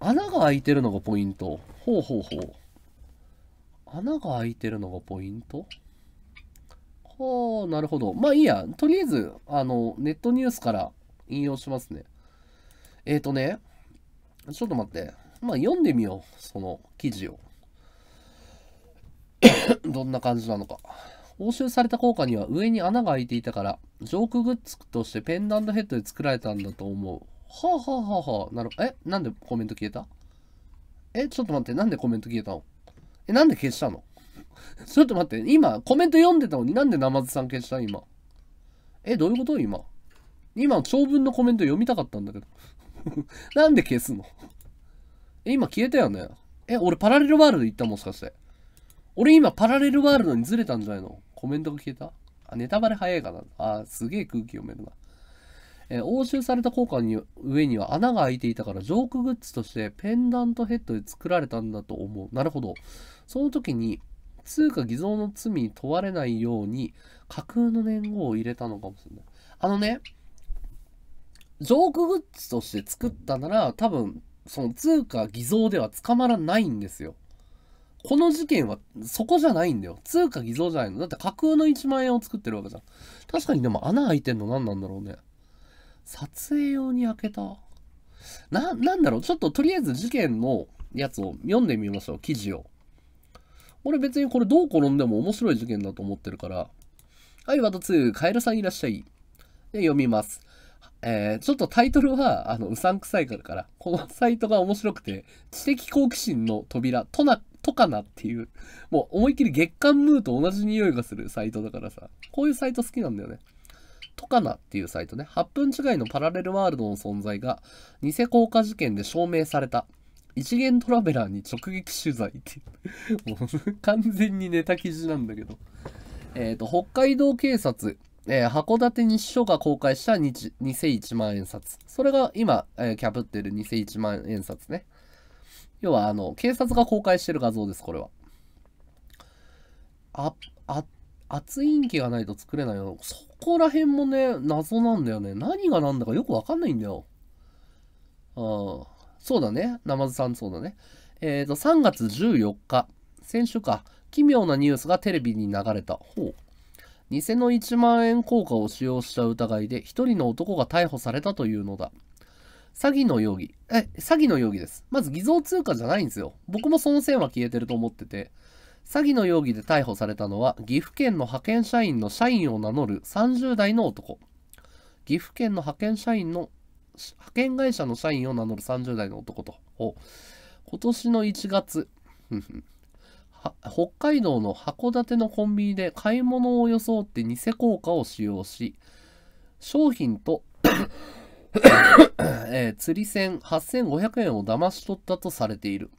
穴が開いてるのがポイント。ほうほうほう。穴が開いてるのがポイント？はあ、なるほど。まあいいや。とりあえず、あの、ネットニュースから引用しますね。えっ、ー、とね、ちょっと待って。まあ読んでみよう。その記事を。どんな感じなのか。押収された効果には上に穴が開いていたから、ジョークグッズとしてペンダントヘッドで作られたんだと思う。はあはあはあはあ。なるえなんでコメント消えた？えちょっと待って。なんでコメント消えたの？え、なんで消したの？ちょっと待って。今、コメント読んでたのになんでナマズさん消した今。え、どういうこと？今。今、長文のコメント読みたかったんだけど。なんで消すの？え、今消えたよね。え、俺パラレルワールド行ったもしかして。俺今パラレルワールドにずれたんじゃないの？コメントが消えた？あ、ネタバレ早いかな？あ、すげえ空気読めるな。えー、押収された効果に上には穴が開いていたからジョークグッズとしてペンダントヘッドで作られたんだと思う。なるほど。その時に通貨偽造の罪に問われないように架空の年号を入れたのかもしれない。あのね、ジョークグッズとして作ったなら多分その通貨偽造では捕まらないんですよ。この事件はそこじゃないんだよ。通貨偽造じゃないの。だって架空の1万円を作ってるわけじゃん。確かにでも穴開いてんの何なんだろうね。撮影用に開けた。な、なんだろう。ちょっととりあえず事件のやつを読んでみましょう。記事を。俺別にこれどう転んでも面白い事件だと思ってるから。はい、ワト2、カエルさんいらっしゃい。で、読みます。えー、ちょっとタイトルは、あの、うさんくさいから、このサイトが面白くて、知的好奇心の扉、トナ、トカナっていう、もう思いっきり月刊ムーと同じ匂いがするサイトだからさ、こういうサイト好きなんだよね。トカナっていうサイトね、8分違いのパラレルワールドの存在が、偽効果事件で証明された。一元トラベラーに直撃取材っていう。もう完全にネタ記事なんだけど。えっ、ー、と、北海道警察、えー、函館日書が公開した偽1万円札。それが今、えー、キャプってる偽1万円札ね。要は、あの、警察が公開してる画像です、これは。あ、あ、熱い陰気がないと作れないよ。そこら辺もね、謎なんだよね。何が何だかよくわかんないんだよ。ああ、そうだね。ナマズさんそうだね。えっ、ー、と、3月14日、先週か、奇妙なニュースがテレビに流れた。ほう。偽の1万円硬貨を使用した疑いで1人の男が逮捕されたというのだ。詐欺の容疑。え、詐欺の容疑です。まず偽造通貨じゃないんですよ。僕もその線は消えてると思ってて。詐欺の容疑で逮捕されたのは、岐阜県の派遣社員の社員を名乗る30代の男。岐阜県の派遣社員の、派遣会社の社員を名乗る30代の男と。今年の1月、北海道の函館のコンビニで買い物を装って偽硬貨を使用し、商品とえー、釣り銭8500円を騙し取ったとされている。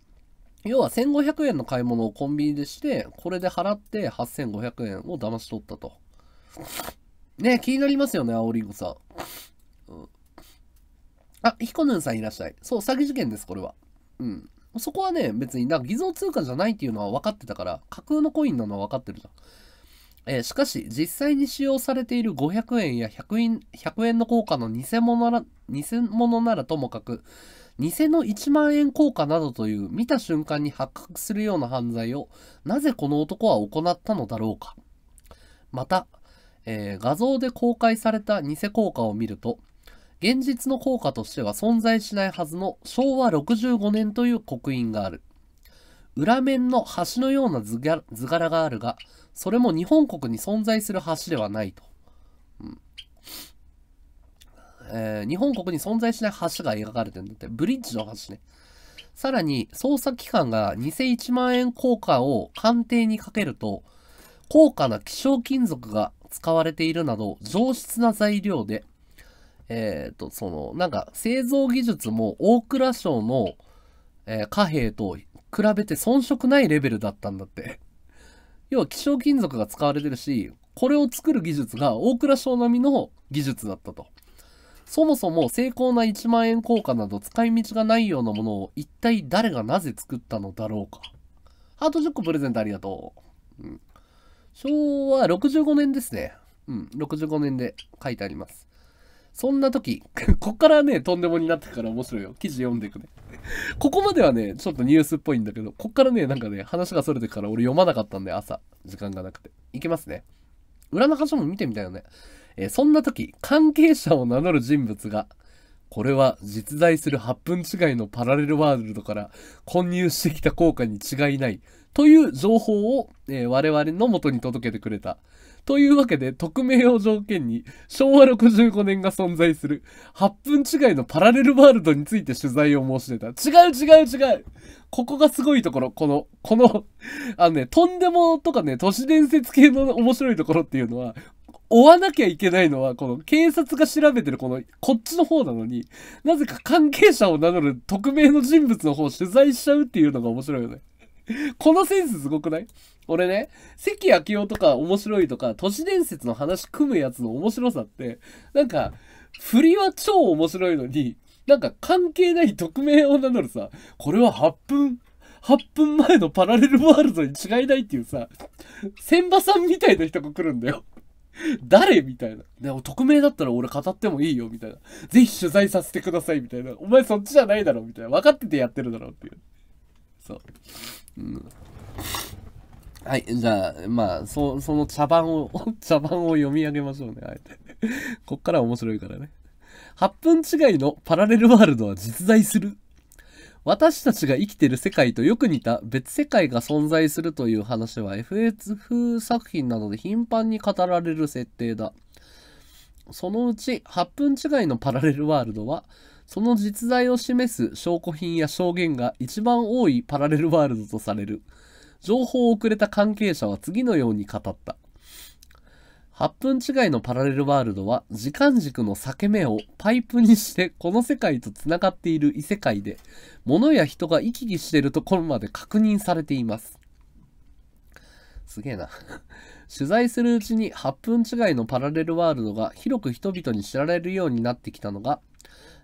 要は1500円の買い物をコンビニでして、これで払って8500円を騙し取ったと。ね気になりますよね、青りんごさん。うん、あ、ヒコヌンさんいらっしゃい。そう、詐欺事件です、これは。うん。そこはね、別になんか偽造通貨じゃないっていうのは分かってたから、架空のコインなのは分かってるじゃん。えー、しかし、実際に使用されている500円や100円 ,100 円の硬貨の偽物なら偽物ならともかく、偽の1万円硬貨などという見た瞬間に発覚するような犯罪をなぜこの男は行ったのだろうか。また、えー、画像で公開された偽硬貨を見ると、現実の効果としては存在しないはずの昭和65年という刻印がある。裏面の橋のような図柄があるが、それも日本国に存在する橋ではないと。えー、日本国に存在しない橋が描かれてるんだって。ブリッジの橋ね。さらに、捜査機関が偽1万円硬貨を鑑定にかけると、高価な希少金属が使われているなど、上質な材料で、えっ、ー、と、その、なんか、製造技術も大蔵省の、えー、貨幣と比べて遜色ないレベルだったんだって。要は希少金属が使われてるし、これを作る技術が大蔵省並みの技術だったと。そもそも精巧な1万円硬貨など使い道がないようなものを一体誰がなぜ作ったのだろうか。ハート10個プレゼントありがとう。うん、昭和65年ですね。うん、65年で書いてあります。そんな時、こっからね、とんでもになってから面白いよ。記事読んでいくね。ここまではね、ちょっとニュースっぽいんだけど、こっからね、なんかね、話がそれてから俺読まなかったんで、朝、時間がなくて。いきますね。裏の箇所も見てみたいよね。えーそんな時、関係者を名乗る人物が、これは実在する8分違いのパラレルワールドから混入してきた効果に違いないという情報を、えー我々の元に届けてくれた。というわけで、匿名を条件に、昭和65年が存在する8分違いのパラレルワールドについて取材を申し出た。違う違う違うここがすごいところ。この、この、あのね、とんでもとかね、都市伝説系の面白いところっていうのは、追わなきゃいけないのは、この警察が調べてるこの、こっちの方なのに、なぜか関係者を名乗る匿名の人物の方を取材しちゃうっていうのが面白いよね。このセンスすごくない？俺ね、関明夫とか面白いとか、都市伝説の話組むやつの面白さって、なんか、振りは超面白いのに、なんか関係ない匿名を名乗るさ、これは8分、8分前のパラレルワールドに違いないっていうさ、千葉さんみたいな人が来るんだよ。誰みたいな。でも匿名だったら俺語ってもいいよ、みたいな。ぜひ取材させてください、みたいな。お前そっちじゃないだろ、みたいな。分かっててやってるだろ、っていう。そう。はい、じゃあ、まあ、そその茶番を、茶番を読み上げましょうね、あえて。こっから面白いからね。8分違いのパラレルワールドは実在する。私たちが生きてる世界とよく似た別世界が存在するという話は FF 作品などで頻繁に語られる設定だ。そのうち8分違いのパラレルワールドは、その実在を示す証拠品や証言が一番多いパラレルワールドとされる。情報をくれた関係者は次のように語った。8分違いのパラレルワールドは時間軸の裂け目をパイプにしてこの世界とつながっている異世界で物や人が行き来しているところまで確認されています。すげえな。取材するうちに8分違いのパラレルワールドが広く人々に知られるようになってきたのが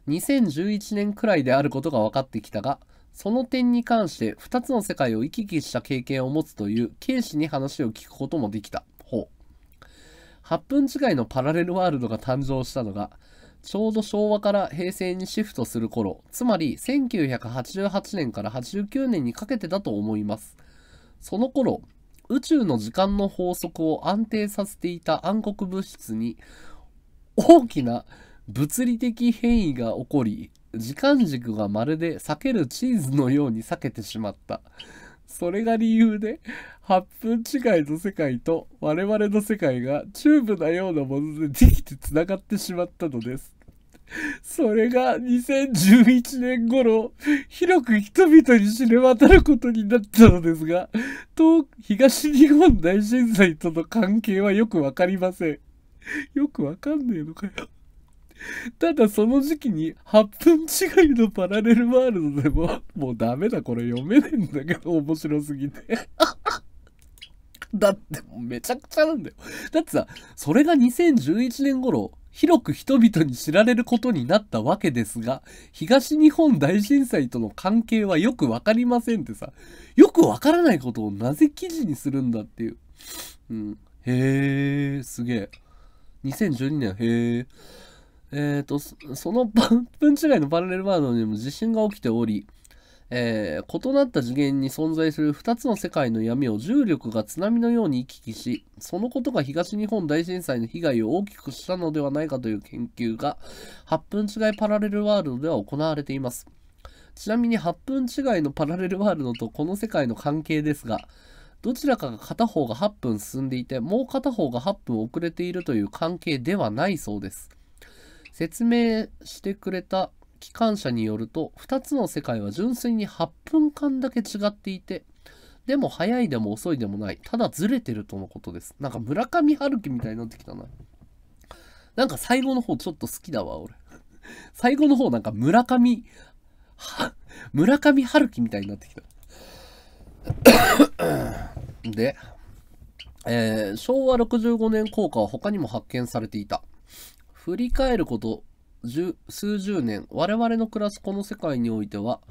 2011年くらいであることが分かってきたがその点に関して2つの世界を行き来した経験を持つという警視に話を聞くこともできた。ほう。8分違いのパラレルワールドが誕生したのが、ちょうど昭和から平成にシフトする頃、つまり1988年から89年にかけてだと思います。その頃、宇宙の時間の法則を安定させていた暗黒物質に大きな物理的変異が起こり、時間軸がまるで裂けるチーズのように裂けてしまった。それが理由で、8分違いの世界と我々の世界がチューブなようなものでできてつながってしまったのです。それが2011年頃、広く人々に知れ渡ることになったのですが、東東日本大震災との関係はよくわかりません。よくわかんねえのかよ。ただその時期に8分違いのパラレルワールドでも、もうダメだこれ読めねえんだけど面白すぎて。だってもうめちゃくちゃなんだよ。だってさ、それが2011年頃、広く人々に知られることになったわけですが、東日本大震災との関係はよくわかりませんってさ、よくわからないことをなぜ記事にするんだっていう。うん。へえ、すげえ。2012年、へえ。えーと、その8分違いのパラレルワールドにも地震が起きており、えー異なった次元に存在する2つの世界の闇を重力が津波のように行き来し、そのことが東日本大震災の被害を大きくしたのではないかという研究が、8分違いパラレルワールドでは行われています。ちなみに8分違いのパラレルワールドとこの世界の関係ですが、どちらかが片方が8分進んでいて、もう片方が8分遅れているという関係ではないそうです。説明してくれた機関車によると2つの世界は純粋に8分間だけ違っていてでも早いでも遅いでもないただずれてるとのことです。なんか村上春樹みたいになってきたな。なんか最後の方ちょっと好きだわ俺。最後の方なんか村上村上春樹みたいになってきた。で、えー昭和65年効果は他にも発見されていた。振り返ること数十年我々の暮らすこの世界においては、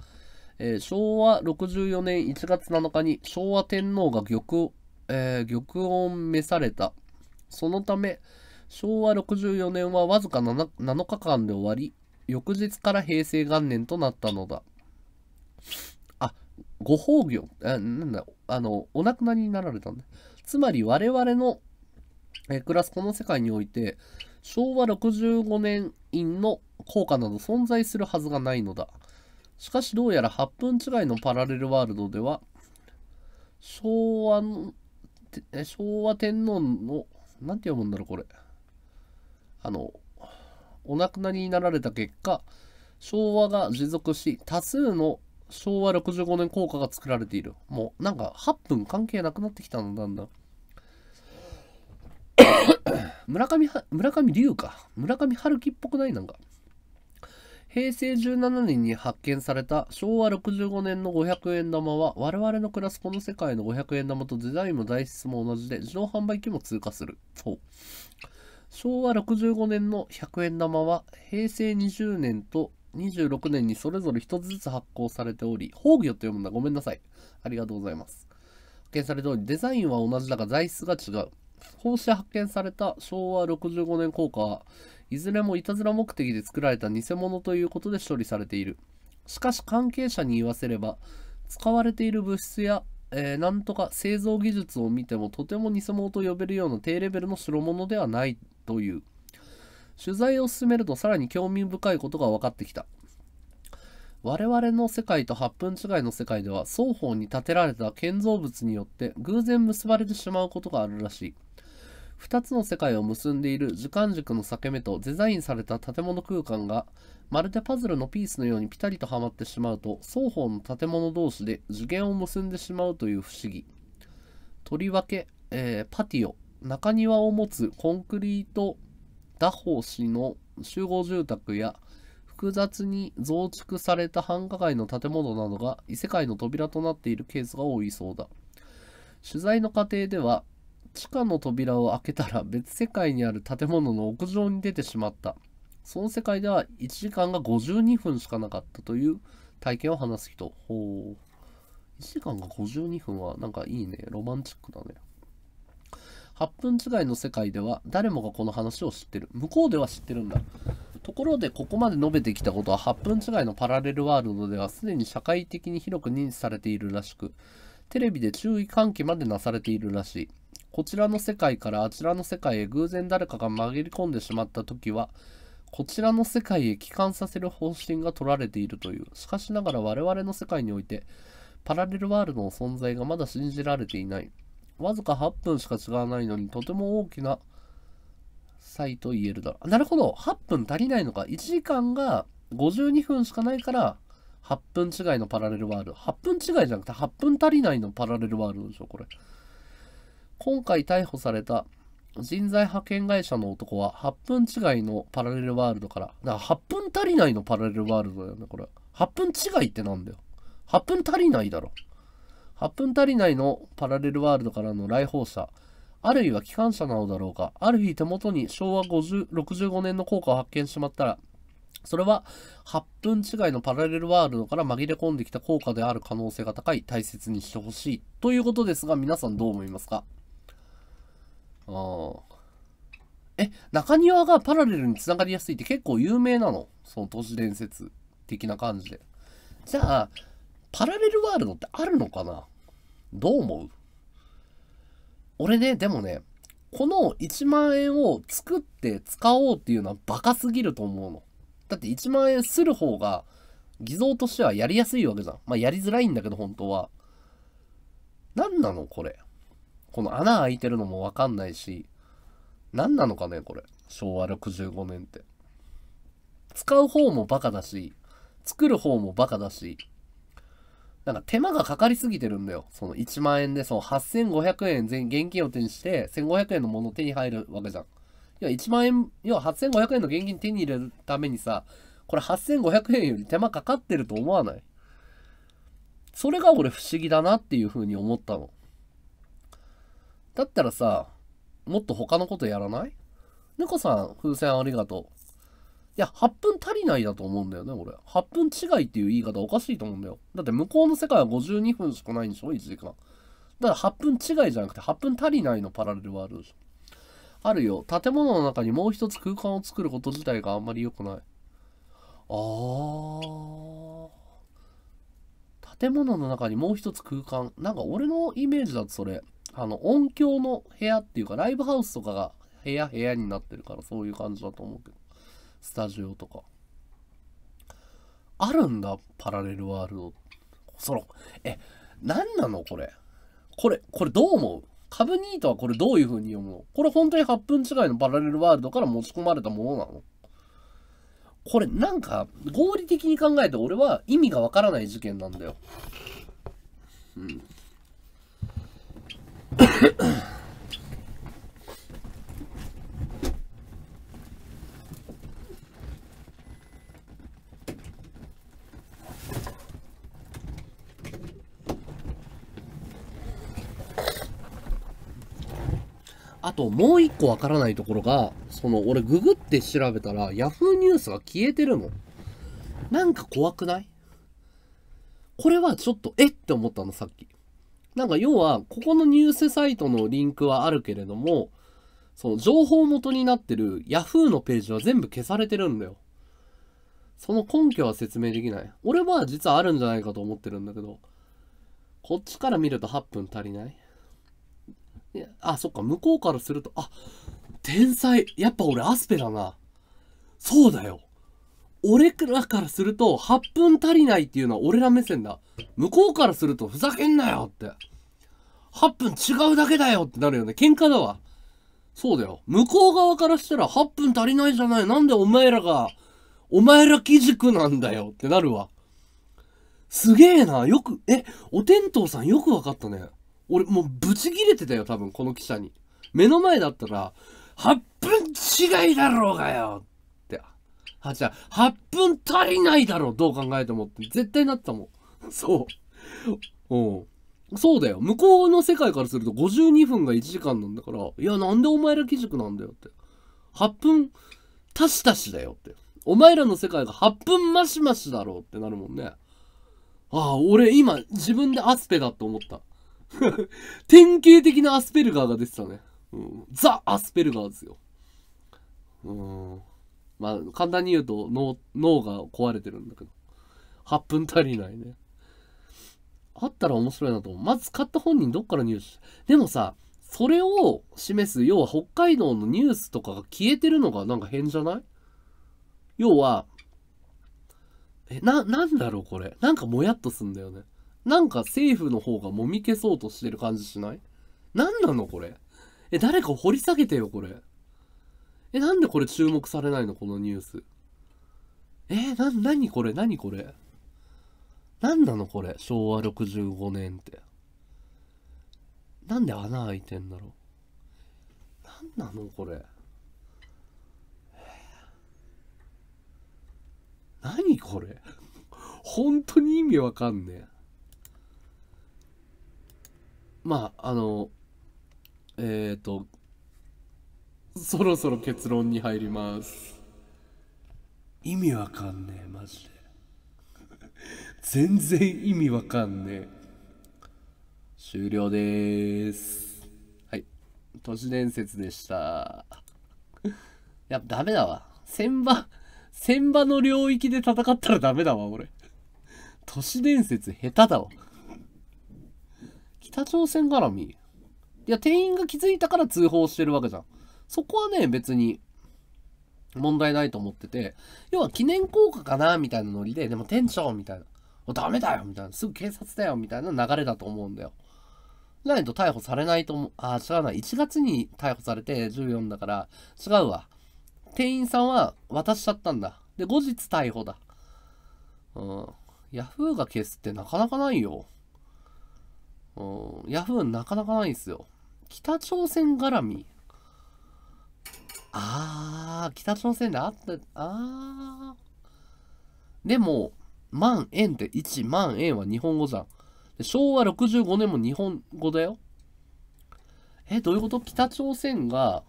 えー昭和64年1月7日に昭和天皇が玉,、えー玉音召されたそのため昭和64年はわずか 7, 7日間で終わり、翌日から平成元年となったのだ。あ、ご崩御、あなんだ、あの、お亡くなりになられたんだ。つまり我々の、え暮らすこの世界において、昭和65年院の効果など存在するはずがないのだ。しかしどうやら8分違いのパラレルワールドでは、昭和の、昭和天皇の、なんて読むんだろう、これ。あの、お亡くなりになられた結果、昭和が持続し、多数の昭和65年効果が作られている。もう、なんか8分関係なくなってきたの、だんだん。村上、村上龍か。村上春樹っぽくない？なんか。平成17年に発見された昭和65年の500円玉は我々の暮らすこの世界の500円玉とデザインも材質も同じで自動販売機も通過する。ほう昭和65年の100円玉は平成20年と26年にそれぞれ1つずつ発行されており、崩御と読むんだ。ごめんなさい。ありがとうございます。発見されており、デザインは同じだが材質が違う。こうして発見された昭和65年硬貨はいずれもいたずら目的で作られた偽物ということで処理されている。しかし関係者に言わせれば、使われている物質やえー、なんとか製造技術を見てもとても偽物と呼べるような低レベルの代物ではないという。取材を進めるとさらに興味深いことが分かってきた。我々の世界と8分違いの世界では双方に建てられた建造物によって偶然結ばれてしまうことがあるらしい。2つの世界を結んでいる時間軸の裂け目とデザインされた建物空間がまるでパズルのピースのようにピタリとはまってしまうと双方の建物同士で次元を結んでしまうという不思議。とりわけ、えー、パティオ。中庭を持つコンクリート打法市の集合住宅や複雑に増築された繁華街の建物などが異世界の扉となっているケースが多いそうだ。取材の過程では地下の扉を開けたら別世界にある建物の屋上に出てしまった。その世界では1時間が52分しかなかったという体験を話す人。ほう。1時間が52分はなんかいいね。ロマンチックだね。8分違いの世界では誰もがこの話を知ってる。向こうでは知ってるんだ。ところでここまで述べてきたことは8分違いのパラレルワールドではすでに社会的に広く認知されているらしく、テレビで注意喚起までなされているらしい。こちらの世界からあちらの世界へ偶然誰かが紛れ込んでしまった時は、こちらの世界へ帰還させる方針が取られているという。しかしながら我々の世界において、パラレルワールドの存在がまだ信じられていない。わずか8分しか違わないのに、とても大きな差と言えるだろう。なるほど。8分足りないのか。1時間が52分しかないから、8分違いのパラレルワールド。8分違いじゃなくて8分足りないのパラレルワールドでしょ、これ。今回逮捕された人材派遣会社の男は8分違いのパラレルワールドから、だから8分足りないのパラレルワールドだよね、これ。8分違いってなんだよ。8分足りないだろ。8分足りないのパラレルワールドからの来訪者、あるいは機関車なのだろうか、ある日手元に昭和56。5年の効果を発見しまったら、それは8分違いのパラレルワールドから紛れ込んできた効果である可能性が高い、大切にしてほしい。ということですが、皆さんどう思いますか？え、中庭がパラレルに繋がりやすいって結構有名なの？その都市伝説的な感じで。じゃあ、パラレルワールドってあるのかな？どう思う？俺ね、でもね、この1万円を作って使おうっていうのはバカすぎると思うの。だって1万円する方が偽造としてはやりやすいわけじゃん。まあやりづらいんだけど本当は。何なのこれ？この穴開いてるのもわかんないし、何なのかね、これ。昭和65年って。使う方もバカだし、作る方もバカだし、なんか手間がかかりすぎてるんだよ。その1万円で、その8500円全現金を手にして、1500円のもの手に入るわけじゃん。要は1万円、要は8500円の現金手に入れるためにさ、これ8500円より手間かかってると思わない？それが俺不思議だなっていうふうに思ったの。だったらさ、もっと他のことやらない？猫さん、風船ありがとう。いや、8分足りないだと思うんだよね、俺。8分違いっていう言い方おかしいと思うんだよ。だって向こうの世界は52分しかないんでしょ ?1 時間。だから8分違いじゃなくて8分足りないのパラレルワールドでしょ。あるよ。建物の中にもう一つ空間を作ること自体があんまり良くない。あー。建物の中にもう一つ空間。なんか俺のイメージだとそれ、あの、音響の部屋っていうか、ライブハウスとかが部屋部屋になってるからそういう感じだと思うけど。スタジオとか。あるんだ、パラレルワールド。その、え、何なのこれ。これ、これどう思う？カブニートはこれどういう風に読むのこれ本当に8分違いのパラレルワールドから持ち込まれたものなの？これなんか合理的に考えて俺は意味がわからない事件なんだよ。うん。あともう一個わからないところが、その俺ググって調べたら Yahoo ニュースが消えてるの。なんか怖くない？これはちょっとえって思ったのさっき。なんか要は、ここのニュースサイトのリンクはあるけれども、その情報元になってる Yahoo のページは全部消されてるんだよ。その根拠は説明できない。俺は実はあるんじゃないかと思ってるんだけど、こっちから見ると8分足りないいやあ、そっか、向こうからすると、あ、天才。やっぱ俺アスペだな。そうだよ。俺らからすると、8分足りないっていうのは俺ら目線だ。向こうからすると、ふざけんなよって。8分違うだけだよってなるよね。喧嘩だわ。そうだよ。向こう側からしたら8分足りないじゃない。なんでお前らが、お前ら基軸なんだよってなるわ。すげえな。よく、え、お天道さんよくわかったね。俺もうブチギレてたよ、多分、この記者に。目の前だったら、8分違いだろうがよって。あ、じゃあ、8分足りないだろ、どう考えてもって。絶対なったもん。そう。うん。そうだよ。向こうの世界からすると52分が1時間なんだから、いや、なんでお前ら基軸なんだよって。8分足し足しだよって。お前らの世界が8分増し増しだろうってなるもんね。ああ、俺今自分でアスペだと思った。典型的なアスペルガーが出てたね。うん、ザ・アスペルガーですよ。うん。まあ、簡単に言うと脳、脳が壊れてるんだけど。8分足りないね。あったら面白いなと思う。まず買った本人どっから入手でもさ、それを示す、要は北海道のニュースとかが消えてるのがなんか変じゃない？要は、え、な、なんだろうこれ。なんかもやっとすんだよね。なんか政府の方がもみ消そうとしてる感じしない？何なのこれ？え、誰か掘り下げてよ、これ。え、なんでこれ注目されないの？このニュース。えな、なにこれ？何これ？何なの？これ？昭和65年って。なんで穴開いてんだろう？何なの？これ。何これ？本当に意味わかんねえ。まあ、あの、えっ、ー、と、そろそろ結論に入ります。意味わかんねえ、マジで。全然意味わかんねえ。終了です。はい。都市伝説でした。やっぱダメだわ。千場、千場の領域で戦ったらダメだわ、俺。都市伝説下手だわ。北朝鮮絡み？いや、店員が気づいたから通報してるわけじゃん。そこはね、別に問題ないと思ってて、要は記念効果かなみたいなノリで、でも店長みたいな、ダメだよみたいな、すぐ警察だよみたいな流れだと思うんだよ。じゃないと逮捕されないと思う。あ、違うな。1月に逮捕されて14だから、違うわ。店員さんは渡しちゃったんだ。で、後日逮捕だ。うん。ヤフーが消すってなかなかないよ。うん、ヤフーなかなかないですよ。北朝鮮絡み。あー、北朝鮮であった、あー。でも、万円って1万円は日本語じゃん。昭和65年も日本語だよ。え、どういうこと？北朝鮮が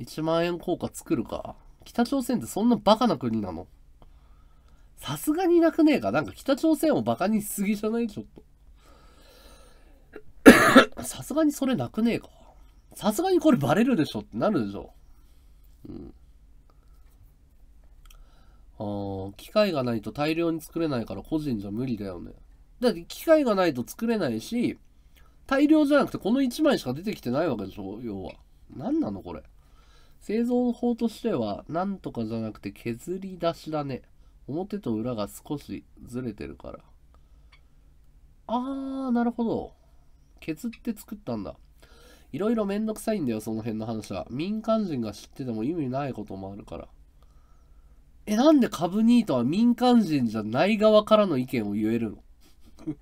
1万円硬貨作るか？北朝鮮ってそんなバカな国なの？さすがになくねえか？なんか北朝鮮をバカにしすぎじゃない？ちょっと。さすがにそれなくねえか？さすがにこれバレるでしょってなるでしょ。うん。ああ、機械がないと大量に作れないから個人じゃ無理だよね。だって機械がないと作れないし、大量じゃなくてこの1枚しか出てきてないわけでしょ要は。何なのこれ。製造法としては、なんとかじゃなくて削り出しだね。表と裏が少しずれてるから。あー、なるほど。削って作ったんだ。いろいろめんどくさいんだよ、その辺の話は。民間人が知ってても意味ないこともあるから。え、なんで株ニートは民間人じゃない側からの意見を言えるの？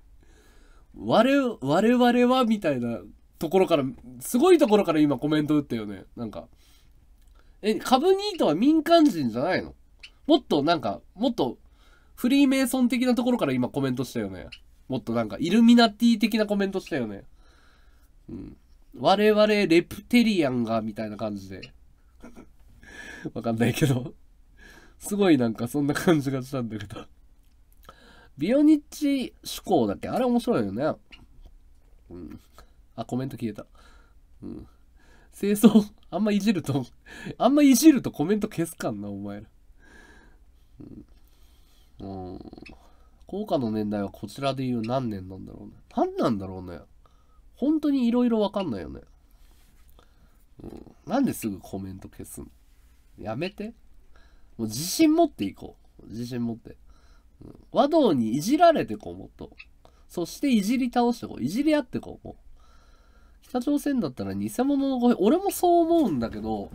我々、我々はみたいなところから、すごいところから今コメント打ったよね。なんか。え、株ニートは民間人じゃないの？もっとなんか、もっとフリーメイソン的なところから今コメントしたよね。もっとなんか、イルミナティ的なコメントしたよね。うん。我々レプテリアンが、みたいな感じで。わかんないけど。すごいなんかそんな感じがしたんだけど。ビオニッチ趣向だっけ？あれ面白いよね。うん。あ、コメント消えた。うん。清掃、あんまいじると、あんまいじるとコメント消すかんな、お前ら。うん。効果の年代はこちらで言う何年なんだろうね。何なんだろうね。本当にいろいろわかんないよね。うん。なんですぐコメント消すのやめて。もう自信持っていこう。自信持って。うん、和道にいじられてこう、もっと。そしていじり倒してこう。いじり合ってこう。もう北朝鮮だったら偽物の500、俺もそう思うんだけど、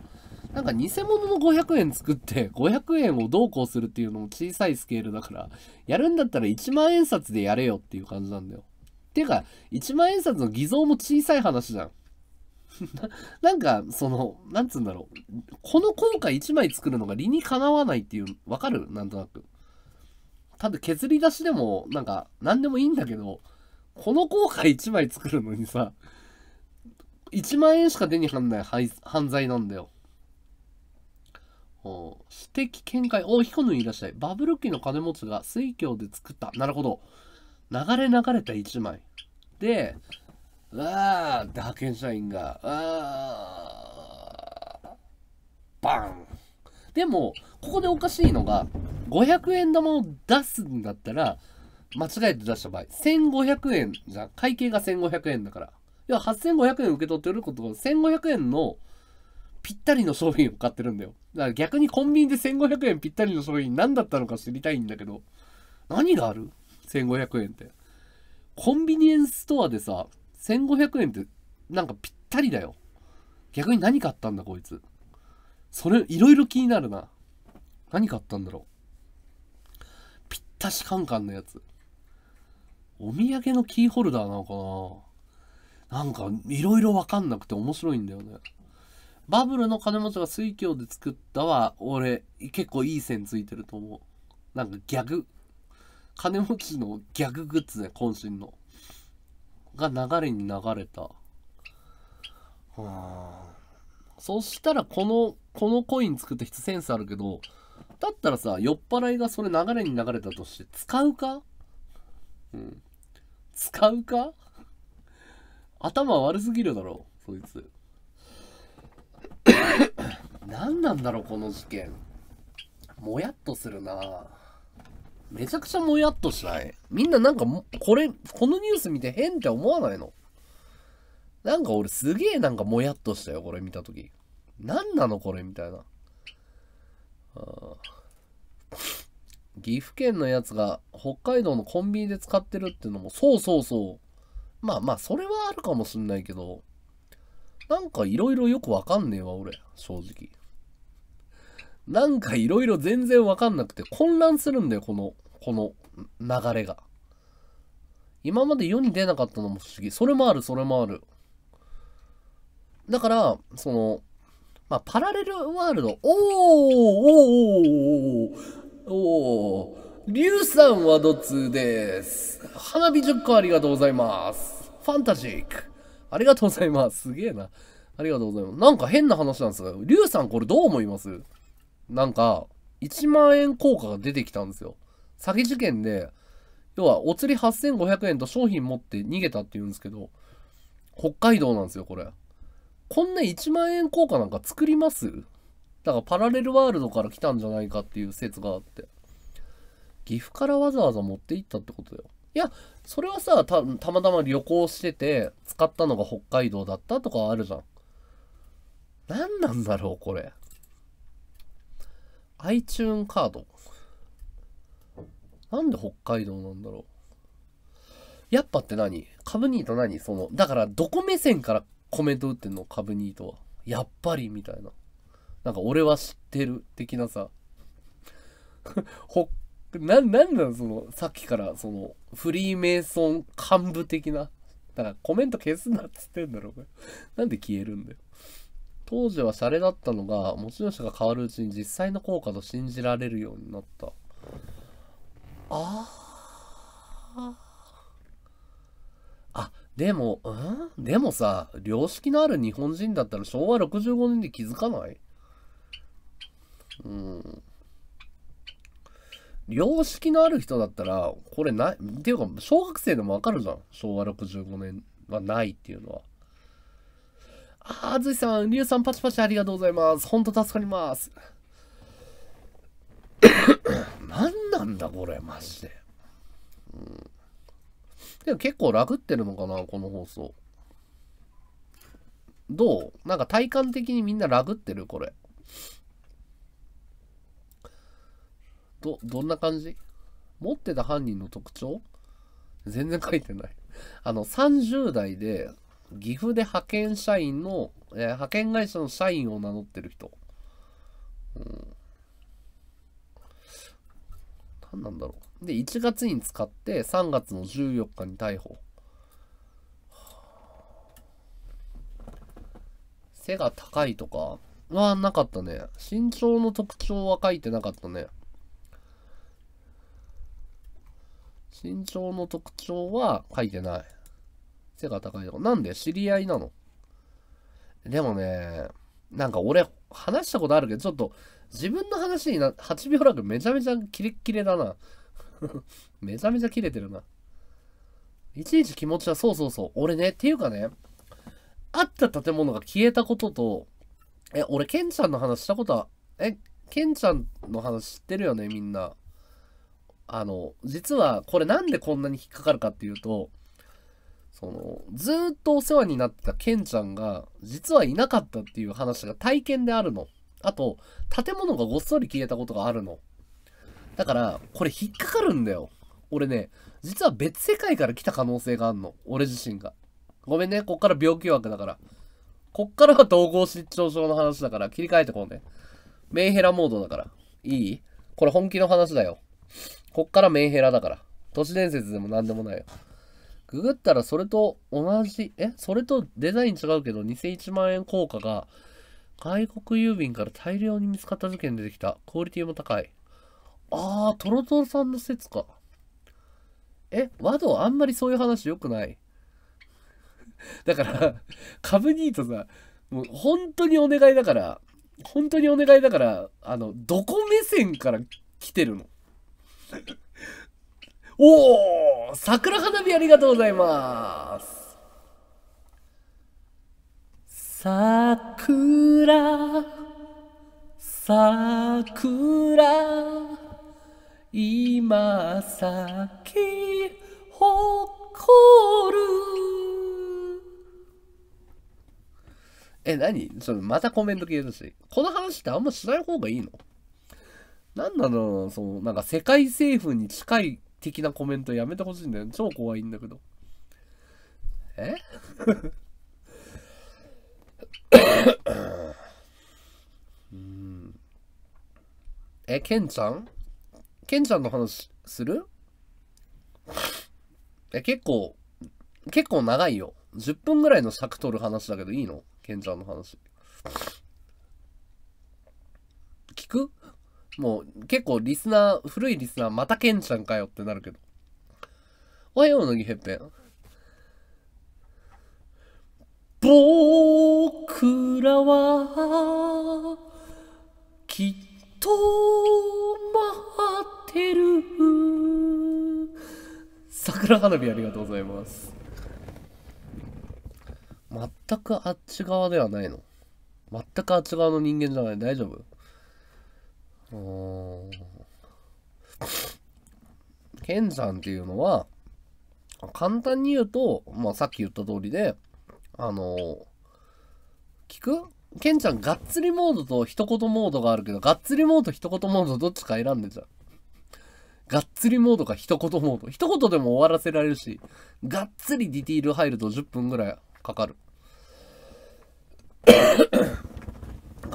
なんか偽物の500円作って500円をどうこうするっていうのも小さいスケールだから、やるんだったら1万円札でやれよっていう感じなんだよ。てか、1万円札の偽造も小さい話じゃん。なんか、その、なんつうんだろう。この効果1枚作るのが理にかなわないっていう、わかる？なんとなく。多分削り出しでも、なんか、何でもいいんだけど、この効果1枚作るのにさ、1万円しか手に入んない犯罪なんだよ。指摘見解。お、彦野いらっしゃい。バブル期の金持ちが水郷で作った。なるほど。流れ流れた1枚。で、うわーって派遣社員が、あー、バン。でも、ここでおかしいのが、500円玉を出すんだったら、間違えて出した場合、1500円じゃん。会計が1500円だから。要は8500円受け取ってることは、1500円のぴったりの商品を買ってるんだよ。だから逆にコンビニで1500円ぴったりの商品何だったのか知りたいんだけど、何がある？?1500 円って。コンビニエンスストアでさ、1500円ってなんかぴったりだよ。逆に何買ったんだこいつ。それ、いろいろ気になるな。何買ったんだろう。ぴったしカンカンのやつ。お土産のキーホルダーなのかななんか、いろいろわかんなくて面白いんだよね。バブルの金持ちが水郷で作ったは、俺、結構いい線ついてると思う。なんかギャグ。金持ちのギャググッズね、渾身の。が流れに流れた。はあ。そしたら、この、このコイン作った人センスあるけど、だったらさ、酔っ払いがそれ流れに流れたとして、使うか？うん。使うか？頭悪すぎるだろ、そいつ。何なんだろう、この事件。もやっとするなめちゃくちゃもやっとしないみんななんかこれ、このニュース見て変って思わないの？なんか俺すげえなんかもやっとしたよ、これ見たとき。何なのこれみたいな。岐阜県のやつが北海道のコンビニで使ってるっていうのも、そうそうそう。まあまあ、それはあるかもしんないけど、なんかいろいろよくわかんねえわ、俺、正直。なんかいろいろ全然わかんなくて混乱するんだよ、この、この流れが。今まで世に出なかったのも不思議。それもある、それもある。だから、その、まあ、パラレルワールド、おーおーおーおーおーリュウさんはどつです。花火10個ありがとうございます。ファンタジック。ありがとうございます。すげえな。ありがとうございます。なんか変な話なんですよ。リュウさんこれどう思います？なんか、1万円効果が出てきたんですよ。詐欺事件で、要はお釣り8500円と商品持って逃げたって言うんですけど、北海道なんですよ、これ。こんな1万円硬貨なんか作ります？だからパラレルワールドから来たんじゃないかっていう説があって。岐阜からわざわざ持って行ったってことだよ。いや、それはさ、た、たまたま旅行してて、使ったのが北海道だったとかあるじゃん。何なんだろう、これ。iTune カード。なんで北海道なんだろう。やっぱって何？株ニート何？その、だからどこ目線からコメント打ってんの？株ニートは。やっぱりみたいな。なんか俺は知ってる的なさ。ほ、な、なんなのその、さっきからその、フリーメイソン幹部的な。だからコメント消すなっつってんだろ、これ。なんで消えるんだよ。当時はシャレだったのが、持ち主が変わるうちに実際の効果と信じられるようになった。ああ。あ、でも、うん？でもさ、良識のある日本人だったら昭和65年で気づかない？うん。良識のある人だったら、これない、っていうか、小学生でもわかるじゃん。昭和65年はないっていうのは。ああずいさん、りゅうさんパチパチありがとうございます。ほんと助かります。何なんだこれ、マジで。でも結構ラグってるのかな、この放送。どうなんか体感的にみんなラグってるこれ。ど、どんな感じ持ってた犯人の特徴全然書いてない。あの、30代で、岐阜で派遣社員の、えー、派遣会社の社員を名乗ってる人。うん。何なんだろう。で、1月に使って3月の14日に逮捕。背が高いとかはなかったね。身長の特徴は書いてなかったね。身長の特徴は書いてない。背が高いとか。なんで知り合いなの？でもね、なんか俺、話したことあるけど、ちょっと、自分の話にな、8秒ラグめちゃめちゃキレッキレだな。めちゃめちゃキレてるな。いちいち気持ちは、そうそうそう。俺ね、っていうかね、あった建物が消えたことと、え、俺、ケンちゃんの話したことは、え、ケンちゃんの話知ってるよね、みんな。あの、実はこれなんでこんなに引っかかるかっていうと、その、ずっとお世話になってたケンちゃんが、実はいなかったっていう話が体験であるの。あと、建物がごっそり消えたことがあるの。だから、これ引っかかるんだよ。俺ね、実は別世界から来た可能性があんの。俺自身が。ごめんね、こっから病気枠だから。こっからは統合失調症の話だから切り替えてこうね。メンヘラモードだから。いい？これ本気の話だよ。こっからメンヘラだから。都市伝説でも何でもないよ。ググったらそれと同じ、え？それとデザイン違うけど2001万円硬貨が外国郵便から大量に見つかった事件出てきた。クオリティも高い。あー、トロトロさんの説か。え、和道あんまりそういう話良くない だから、株ニートさ、もう本当にお願いだから、本当にお願いだから、あの、どこ目線から来てるの？おお桜花火ありがとうございます。桜桜今咲き誇る。え、何？それまたコメント消えたし。この話ってあんましない方がいいの？なんなの？その、なんか世界政府に近い的なコメントやめてほしいんだよ。超怖いんだけど。え？うん。え、ケンちゃん？ケンちゃんの話する？え、結構、結構長いよ。10分ぐらいの尺取る話だけどいいの？ケンちゃんの話。聞く？もう結構リスナー、古いリスナー、またケンちゃんかよってなるけど。おはよう、のぎへっぺん。僕らは、きっと待ってる。桜花火ありがとうございます。全くあっち側ではないの全くあっち側の人間じゃない大丈夫？うん。ケンちゃんっていうのは簡単に言うと、まあ、さっき言った通りであの聞く？ケンちゃんがっつりモードと一言モードがあるけどがっつりモード一言モードどっちか選んでじゃん。がっつりモードか一言モード。一言でも終わらせられるしがっつりディティール入ると10分ぐらいかかる。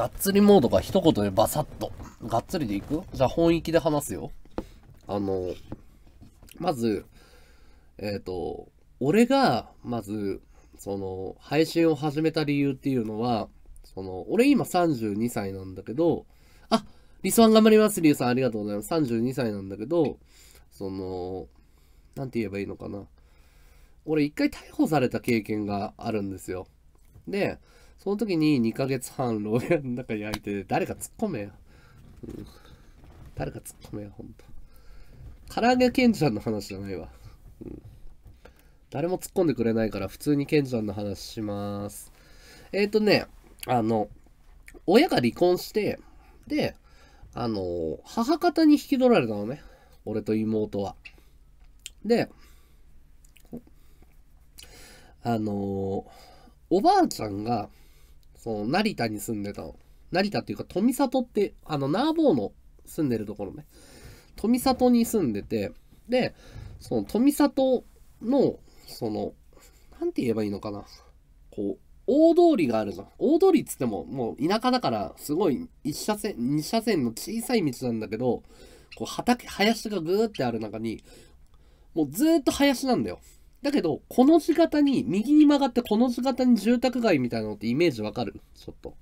がっつりモードが一言でバサッと。がっつりでいく？じゃあ本域で話すよ。あの、まず、えっ、と、俺が、まず、その、配信を始めた理由っていうのは、その、俺今32歳なんだけど、あ、リスワン頑張ります、リュウさんありがとうございます。32歳なんだけど、その、なんて言えばいいのかな。俺一回逮捕された経験があるんですよ。で、その時に2ヶ月半牢屋の中に入って誰か突っ込めよ。うん、誰か突っ込めよ、ほんと。唐揚げケンちゃんの話じゃないわ。うん、誰も突っ込んでくれないから普通にケンちゃんの話します。えっ、ー、とね、あの、親が離婚して、で、あの、母方に引き取られたのね。俺と妹は。で、あの、おばあちゃんが、その成田に住んでたの。成田っていうか富里って、あの、ナーボーの住んでるところね。富里に住んでて、で、その富里の、その、なんて言えばいいのかな。こう、大通りがあるじゃん。大通りっつっても、もう田舎だから、すごい一車線、二車線の小さい道なんだけど、こう畑、林がぐーってある中に、もうずーっと林なんだよ。だけど、この字型に、右に曲がってこの字型に住宅街みたいなのってイメージわかる？ちょっと。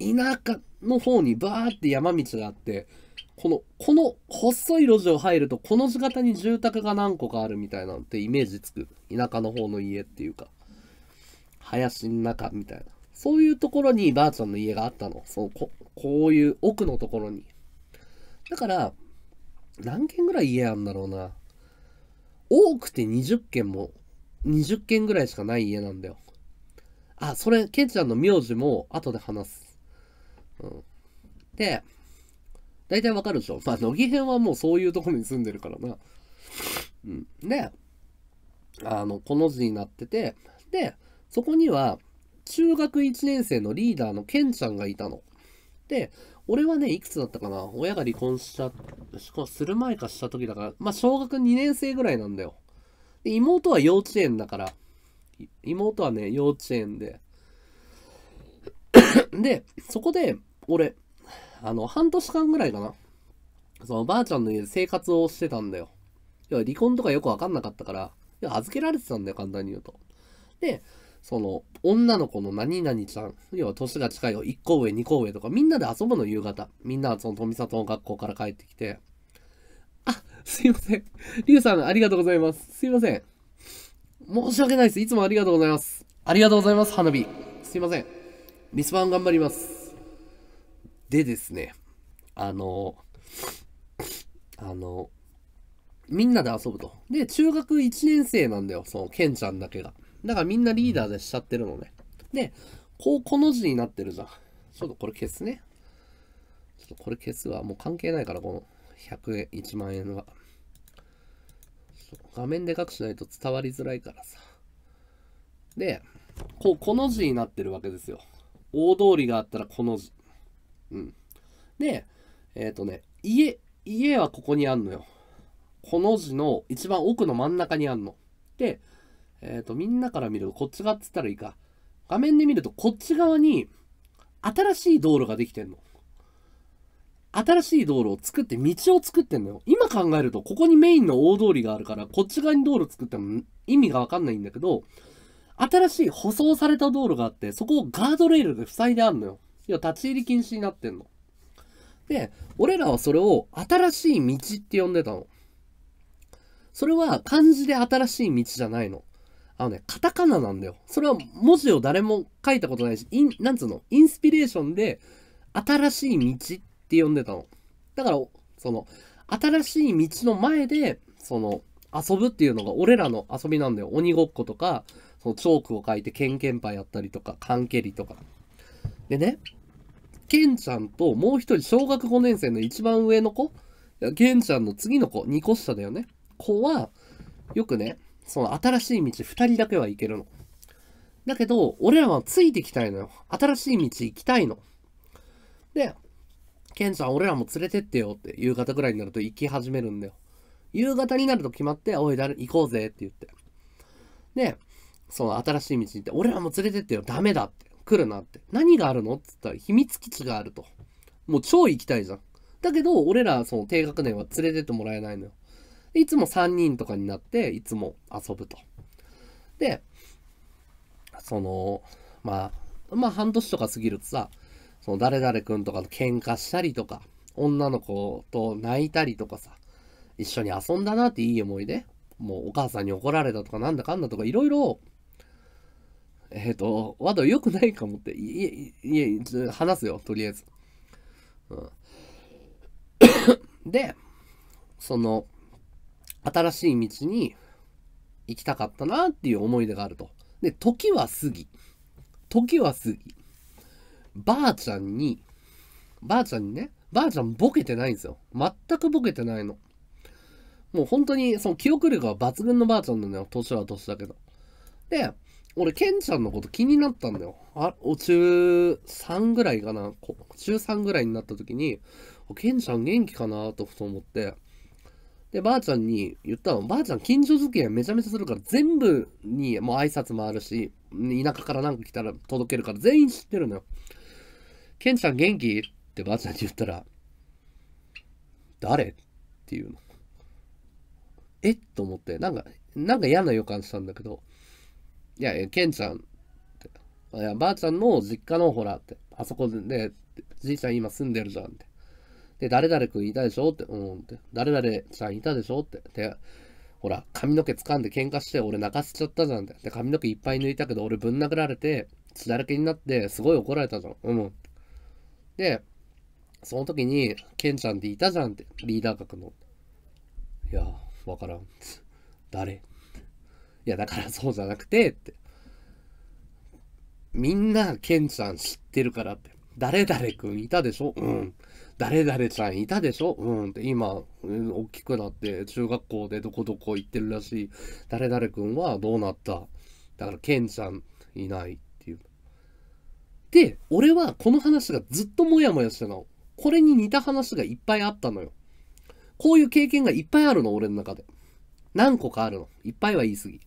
田舎の方にバーって山道があって、この、この細い路地を入ると、この字型に住宅が何個かあるみたいなのってイメージつく？田舎の方の家っていうか、林の中みたいな。そういうところにばあちゃんの家があったの。そう、ここういう奥のところに。だから、何軒ぐらい家あるんだろうな。多くて20軒も、20軒ぐらいしかない家なんだよ。あ、それ、ケンちゃんの名字も後で話す。うん。で、大体わかるでしょまあ、乃木編はもうそういうところに住んでるからな。うん。で、あの、この字になってて、で、そこには、中学1年生のリーダーのケンちゃんがいたの。で、俺はね、いくつだったかな？親が離婚しちゃ、する前かした時だから、まあ、小学2年生ぐらいなんだよ。で、妹は幼稚園だから、妹はね、幼稚園で。で、そこで、俺、あの、半年間ぐらいかな。その、ばあちゃんの家で生活をしてたんだよ。要は離婚とかよくわかんなかったから、要は預けられてたんだよ、簡単に言うと。で、その、女の子の何々ちゃん、要は年が近いよ、1個上、2個上とか、みんなで遊ぶの夕方。みんなはその富里の学校から帰ってきて、あ、すいません。リュウさん、ありがとうございます。すいません。申し訳ないです。いつもありがとうございます。ありがとうございます、花火。すいません。リスパン頑張ります。でですね、あの、あの、みんなで遊ぶと。で、中学1年生なんだよ、その、ケンちゃんだけが。だからみんなリーダーでしちゃってるのね。で、こう、この字になってるじゃん。ちょっとこれ消すね。ちょっとこれ消すわ。もう関係ないから、この100円、1万円は。画面でかくしないと伝わりづらいからさ。で、こう、この字になってるわけですよ。大通りがあったらこの字。うん。で、えっ、ー、とね、家、家はここにあんのよ。この字の一番奥の真ん中にあんの。で、えっ、ー、と、みんなから見ると、こっち側っつったらいいか。画面で見ると、こっち側に、新しい道路ができてんの。新しい道路を作って、道を作ってんのよ。今考えると、ここにメインの大通りがあるから、こっち側に道路作っても意味がわかんないんだけど、新しい舗装された道路があって、そこをガードレールで塞いであんのよ。いや、立ち入り禁止になってんの。で、俺らはそれを新しい道って呼んでたの。それは漢字で新しい道じゃないの。あのね、カタカナなんだよ。それは文字を誰も書いたことないし、イン、なんつうの、インスピレーションで、新しい道って呼んでたの。だから、その、新しい道の前で、その、遊ぶっていうのが俺らの遊びなんだよ。鬼ごっことか、そのチョークを書いてケンケンパやったりとか、カンケリとか。でね、ケンちゃんともう一人小学5年生の一番上の子、ケンちゃんの次の子、2個下だよね。子は、よくね、その新しい道2人だけは行けるの。だけど、俺らはついてきたいのよ。新しい道行きたいの。で、ケンちゃん俺らも連れてってよって夕方ぐらいになると行き始めるんだよ。夕方になると決まって、おい、誰、行こうぜって言って。で、その新しい道行って、俺らも連れてってよ。ダメだって。来るなって。何があるのって言ったら、秘密基地があると。もう超行きたいじゃん。だけど、俺ら、その低学年は連れてってもらえないのよ。いつも3人とかになって、いつも遊ぶと。で、その、まあ、まあ半年とか過ぎるとさ、その誰々くんとかと喧嘩したりとか、女の子と泣いたりとかさ、一緒に遊んだなっていい思い出もうお母さんに怒られたとかなんだかんだとかいろいろ、えっ、ー、と、ワド良くないかもって、いえ、いえ、話すよ、とりあえず。うん、で、その、新しい道に行きたかったなっていう思い出があると。で、時は過ぎ。時は過ぎ。ばあちゃんに、ばあちゃんにね、ばあちゃんボケてないんですよ。全くボケてないの。もう本当に、その記憶力は抜群のばあちゃんなのよ。年は年だけど。で、俺、ケンちゃんのこと気になったんだよ。あ、お中3ぐらいかな。中3ぐらいになった時に、ケンちゃん元気かなと思って、で、ばあちゃんに言ったの、ばあちゃん近所付き合いめちゃめちゃするから、全部にもう挨拶もあるし、田舎からなんか来たら届けるから全員知ってるのよ。ケンちゃん元気？ってばあちゃんに言ったら、誰？っていうの。え？っと思って、なんか、なんか嫌な予感したんだけど、いやいや、ケンちゃんって、いや、ばあちゃんの実家のほらって、あそこで、ね、じいちゃん今住んでるじゃんって。で、誰々くんいたでしょって、うんって、誰々ちゃんいたでしょって。で、ほら、髪の毛掴んで喧嘩して俺泣かせちゃったじゃんって。で、髪の毛いっぱい抜いたけど俺ぶん殴られて、血だらけになってすごい怒られたじゃん。うん。で、その時に、ケンちゃんっていたじゃんって、リーダー格の。いや、わからん。誰？いや、だからそうじゃなくて、って。みんな、ケンちゃん知ってるからって。誰々くんいたでしょ？うん。誰々ちゃんいたでしょ？うんって、今、大きくなって中学校でどこどこ行ってるらしい。誰々くんはどうなった？だから、ケンちゃんいないっていう。で、俺はこの話がずっとモヤモヤしてたの。これに似た話がいっぱいあったのよ。こういう経験がいっぱいあるの、俺の中で。何個かあるの。いっぱいは言い過ぎ。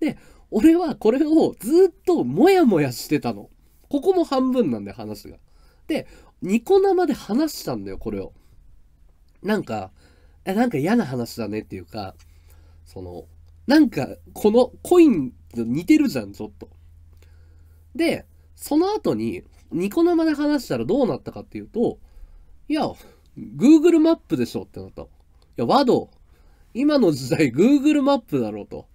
で、俺はこれをずっともやもやしてたの。ここも半分なんだよ、話が。で、ニコ生で話したんだよ、これを。なんか、え、なんか嫌な話だねっていうか、その、なんか、このコインと似てるじゃん、ちょっと。で、その後に、ニコ生で話したらどうなったかっていうと、いや、Google マップでしょってなった。いや、ワド、今の時代 Google マップだろうと。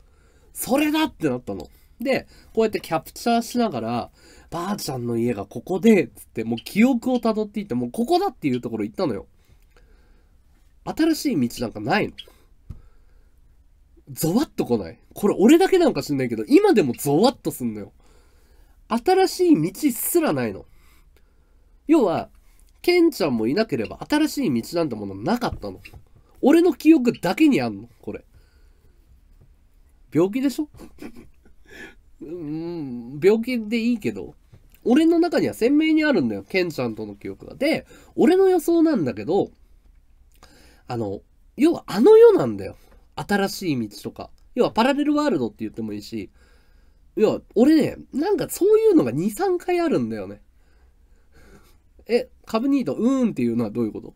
それだってなったの。で、こうやってキャプチャーしながら、ばあちゃんの家がここで、つって、もう記憶を辿っていって、もうここだっていうところ行ったのよ。新しい道なんかないの。ゾワッと来ない。これ俺だけなんか知んないけど、今でもゾワッとすんのよ。新しい道すらないの。要は、ケンちゃんもいなければ新しい道なんてものなかったの。俺の記憶だけにあんの、これ。病気でしょ？うん、病気でいいけど、俺の中には鮮明にあるんだよ、ケンちゃんとの記憶が。で、俺の予想なんだけど、あの、要はあの世なんだよ。新しい道とか。要はパラレルワールドって言ってもいいし、要は、俺ね、なんかそういうのが2、3回あるんだよね。え、株ニート、うーんっていうのはどういうこと？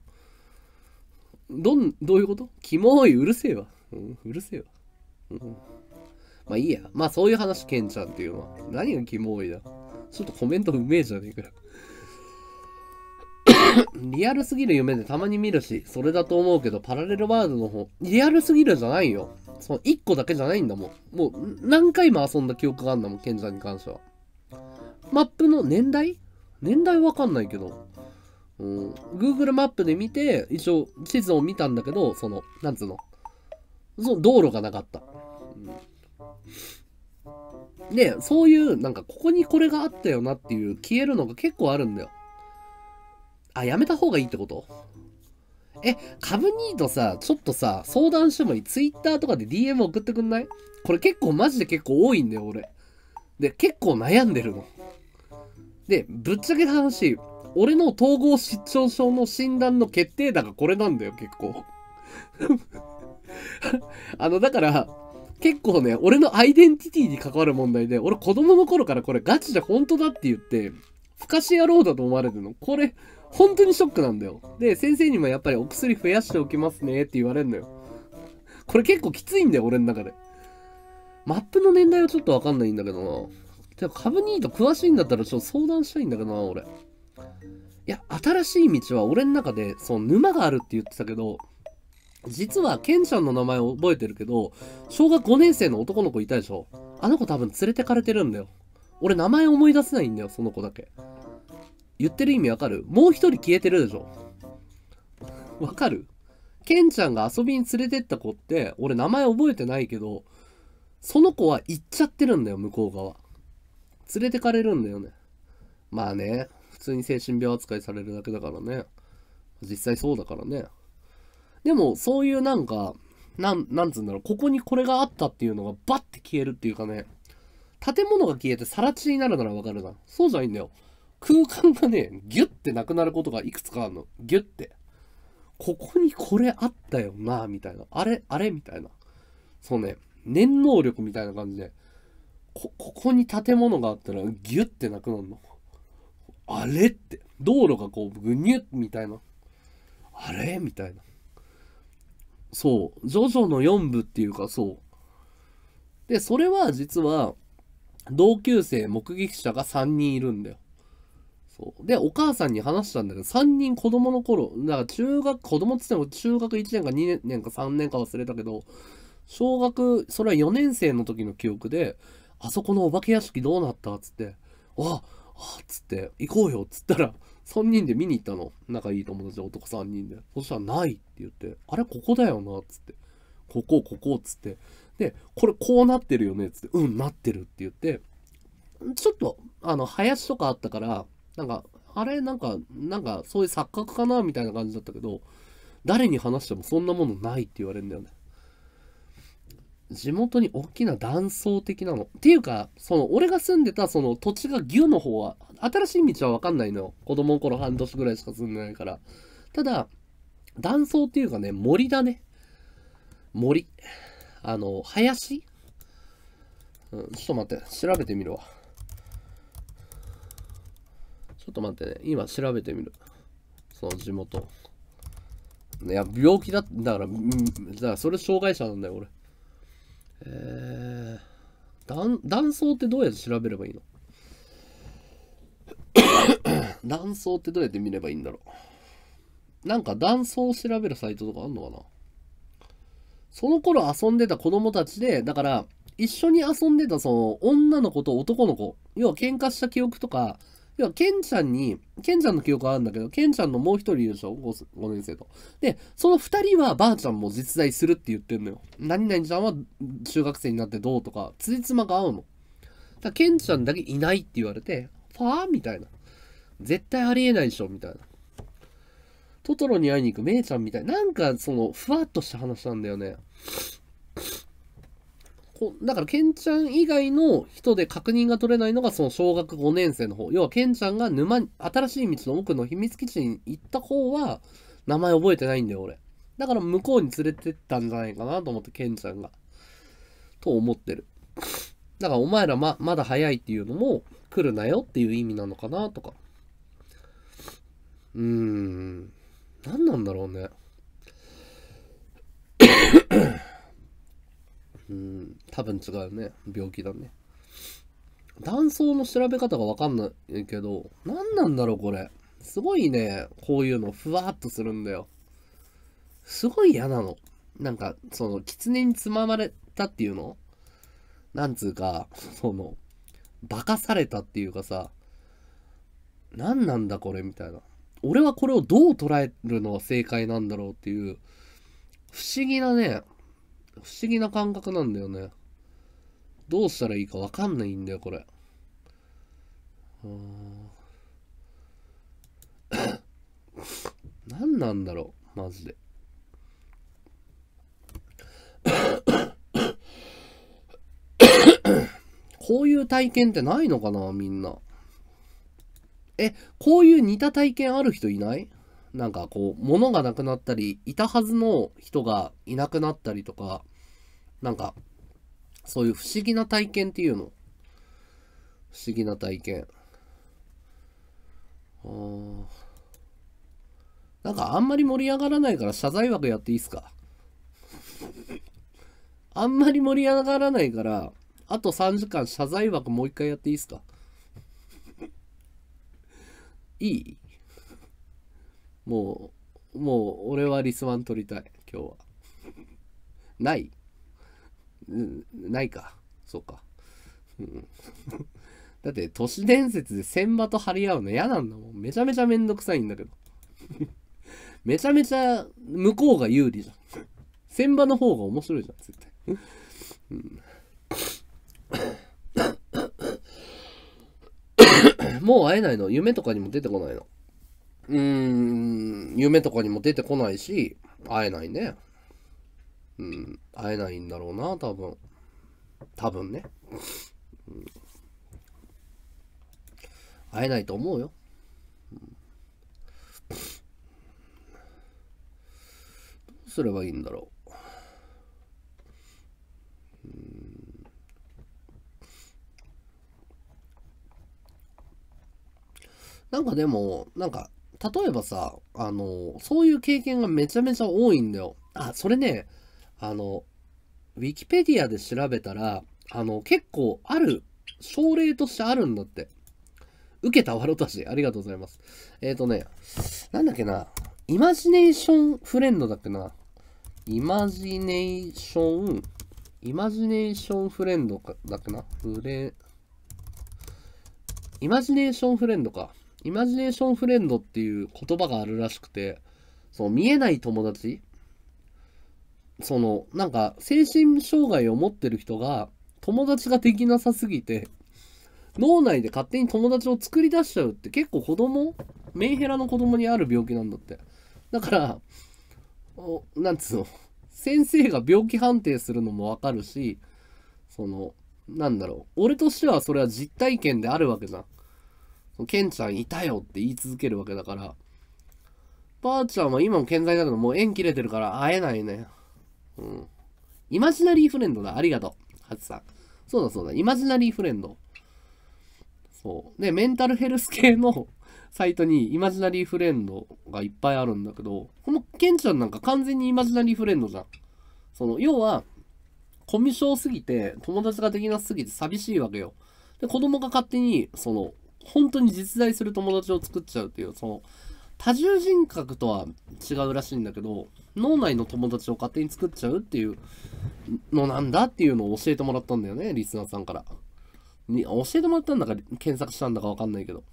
どん、どういうこと？キモい、うるせえわ。うん、うるせえわ。うん。まあいいや。まあそういう話、ケンちゃんっていうのは。何がキモいだ。ちょっとコメントうめえじゃねえかよ。リアルすぎる夢でたまに見るし、それだと思うけど、パラレルワールドの方、リアルすぎるじゃないよ。その1個だけじゃないんだもん。もう何回も遊んだ記憶があんだもん、ケンちゃんに関しては。マップの年代？年代わかんないけど。うん、Google マップで見て、一応地図を見たんだけど、その、なんつうの？その道路がなかった。うんで、そういう、なんか、ここにこれがあったよなっていう消えるのが結構あるんだよ。あ、やめた方がいいってこと？え、株ニートさ、ちょっとさ、相談してもいい ?Twitter とかで DM 送ってくんない？これ結構マジで結構多いんだよ、俺。で、結構悩んでるの。で、ぶっちゃけた話、俺の統合失調症の診断の決定打がこれなんだよ、結構。あの、だから、結構ね、俺のアイデンティティに関わる問題で、俺子供の頃からこれガチで本当だって言って、不可視野郎だと思われてるの。これ、本当にショックなんだよ。で、先生にもやっぱりお薬増やしておきますねって言われるのよ。これ結構きついんだよ、俺の中で。マップの年代はちょっとわかんないんだけどな。じゃあ株ニート詳しいんだったらちょっと相談したいんだけどな、俺。いや、新しい道は俺の中で、その沼があるって言ってたけど、実は、ケンちゃんの名前を覚えてるけど、小学5年生の男の子いたでしょあの子多分連れてかれてるんだよ。俺名前思い出せないんだよ、その子だけ。言ってる意味わかる？もう一人消えてるでしょわかる？ケンちゃんが遊びに連れてった子って、俺名前覚えてないけど、その子は行っちゃってるんだよ、向こう側。連れてかれるんだよね。まあね、普通に精神病扱いされるだけだからね。実際そうだからね。でも、そういうなんか、なん、なんつうんだろう、ここにこれがあったっていうのがバッて消えるっていうかね、建物が消えて更地になるならわかるな。そうじゃないんだよ。空間がね、ギュッてなくなることがいくつかあるの。ギュッて。ここにこれあったよな、みたいな。あれあれみたいな。そうね、念能力みたいな感じで、こ、ここに建物があったらギュッてなくなるの。あれって。道路がこう、ぐにゅっみたいな。あれみたいな。そう。ジョジョの4部っていうか、そう。で、それは実は、同級生目撃者が3人いるんだよ。そう。で、お母さんに話したんだけど、3人子供の頃、だから中学、子供って言っても中学1年か2年か3年か忘れたけど、小学、それは4年生の時の記憶で、あそこのお化け屋敷どうなったつって、あ、あ、つって、行こうよっ、つったら、3人で見に行ったの。仲いい友達男3人で。そしたらないって言って、あれここだよな、つって。ここ、ここ、つって。で、これこうなってるよね、つって。うん、なってるって言って、ちょっと、あの、林とかあったから、なんか、あれなんか、なんか、そういう錯覚かなみたいな感じだったけど、誰に話してもそんなものないって言われるんだよね。地元に大きな断層的なの。っていうか、その、俺が住んでたその土地が牛の方は、新しい道はわかんないの。子供の頃半年ぐらいしか住んでないから。ただ、断層っていうかね、森だね。森。あの、林？うん、ちょっと待って、調べてみるわ。ちょっと待ってね、今調べてみる。その地元。いや、病気だ、だから、だからそれ障害者なんだよ、俺。えー、断、層ってどうやって調べればいいの？断層ってどうやって見ればいいんだろう？なんか断層を調べるサイトとかあんのかな？その頃遊んでた子供たちで、だから、一緒に遊んでたその女の子と男の子、要は喧嘩した記憶とか、要は、ケンちゃんに、ケンちゃんの記憶はあるんだけど、ケンちゃんのもう一人いるでしょ？5, 年生と。で、その二人はばあちゃんも実在するって言ってんのよ。何々ちゃんは中学生になってどうとか、つじつまが合うの。だケンちゃんだけいないって言われて、ファー？みたいな。絶対ありえないでしょ？みたいな。トトロに会いに行くメイちゃんみたいな。なんか、その、ふわっとした話なんだよね。こだから、ケンちゃん以外の人で確認が取れないのが、その小学5年生の方。要は、ケンちゃんが沼、新しい道の奥の秘密基地に行った方は、名前覚えてないんだよ、俺。だから、向こうに連れてったんじゃないかなと思って、ケンちゃんが。と思ってる。だから、お前らま、まだ早いっていうのも、来るなよっていう意味なのかなとか。うーん。何なんだろうね。うん、多分違うね。病気だね。断層の調べ方がわかんないけど、何なんだろう、これ。すごいね、こういうのふわっとするんだよ。すごい嫌なの。なんか、その、狐につままれたっていうの？なんつうか、その、化かされたっていうかさ、何なんだこれみたいな。俺はこれをどう捉えるのが正解なんだろうっていう、不思議なね、不思議な感覚なんだよね。どうしたらいいかわかんないんだよ、これ。何なんだろう、マジで。こういう体験ってないのかな、みんな。え、こういう似た体験ある人いない？なんかこう、物がなくなったり、いたはずの人がいなくなったりとか、なんか、そういう不思議な体験っていうの？不思議な体験。あなんかあんまり盛り上がらないから謝罪枠やっていいっすか？あんまり盛り上がらないから、あと3時間謝罪枠もう一回やっていいっすか？いい？もう、もう俺はリスワン取りたい、今日は。ないないか。そうか。だって都市伝説で千場と張り合うの嫌なんだもん。めちゃめちゃめんどくさいんだけど。めちゃめちゃ向こうが有利じゃん。千場の方が面白いじゃん、絶対。うんもう会えないの？夢とかにも出てこないの？うん、夢とかにも出てこないし、会えないね。うん、会えないんだろうな、多分。多分ね。うん会えないと思うよ。どうすればいいんだろう。なんかでも、なんか、例えばさ、あの、そういう経験がめちゃめちゃ多いんだよ。あ、それね、あの、ウィキペディアで調べたら、あの、結構ある、症例としてあるんだって。受けたわろたし、ありがとうございます。えっ、ー、とね、なんだっけな、イマジネーションフレンドだっけな。イマジネーション、イマジネーションフレンドかだっけな。フレ、イマジネーションフレンドか。イマジネーションフレンドっていう言葉があるらしくて、その見えない友達その、なんか、精神障害を持ってる人が、友達ができなさすぎて、脳内で勝手に友達を作り出しちゃうって結構子供メンヘラの子供にある病気なんだって。だから、おなんつうの、先生が病気判定するのもわかるし、その、なんだろう、俺としてはそれは実体験であるわけじゃん。ケンちゃんいたよって言い続けるわけだから、ばあちゃんは今も健在だけどもう縁切れてるから会えないね。うん。イマジナリーフレンドだ。ありがとう。ハチさん。そうだそうだ。イマジナリーフレンド。そう。で、メンタルヘルス系のサイトにイマジナリーフレンドがいっぱいあるんだけど、このケンちゃんなんか完全にイマジナリーフレンドじゃん。その、要は、コミュ障すぎて、友達ができなすぎて寂しいわけよ。で、子供が勝手に、その、本当に実在する友達を作っちゃうっていう、その、多重人格とは違うらしいんだけど、脳内の友達を勝手に作っちゃうっていうのなんだっていうのを教えてもらったんだよね、リスナーさんから。に教えてもらったんだか検索したんだかわかんないけど。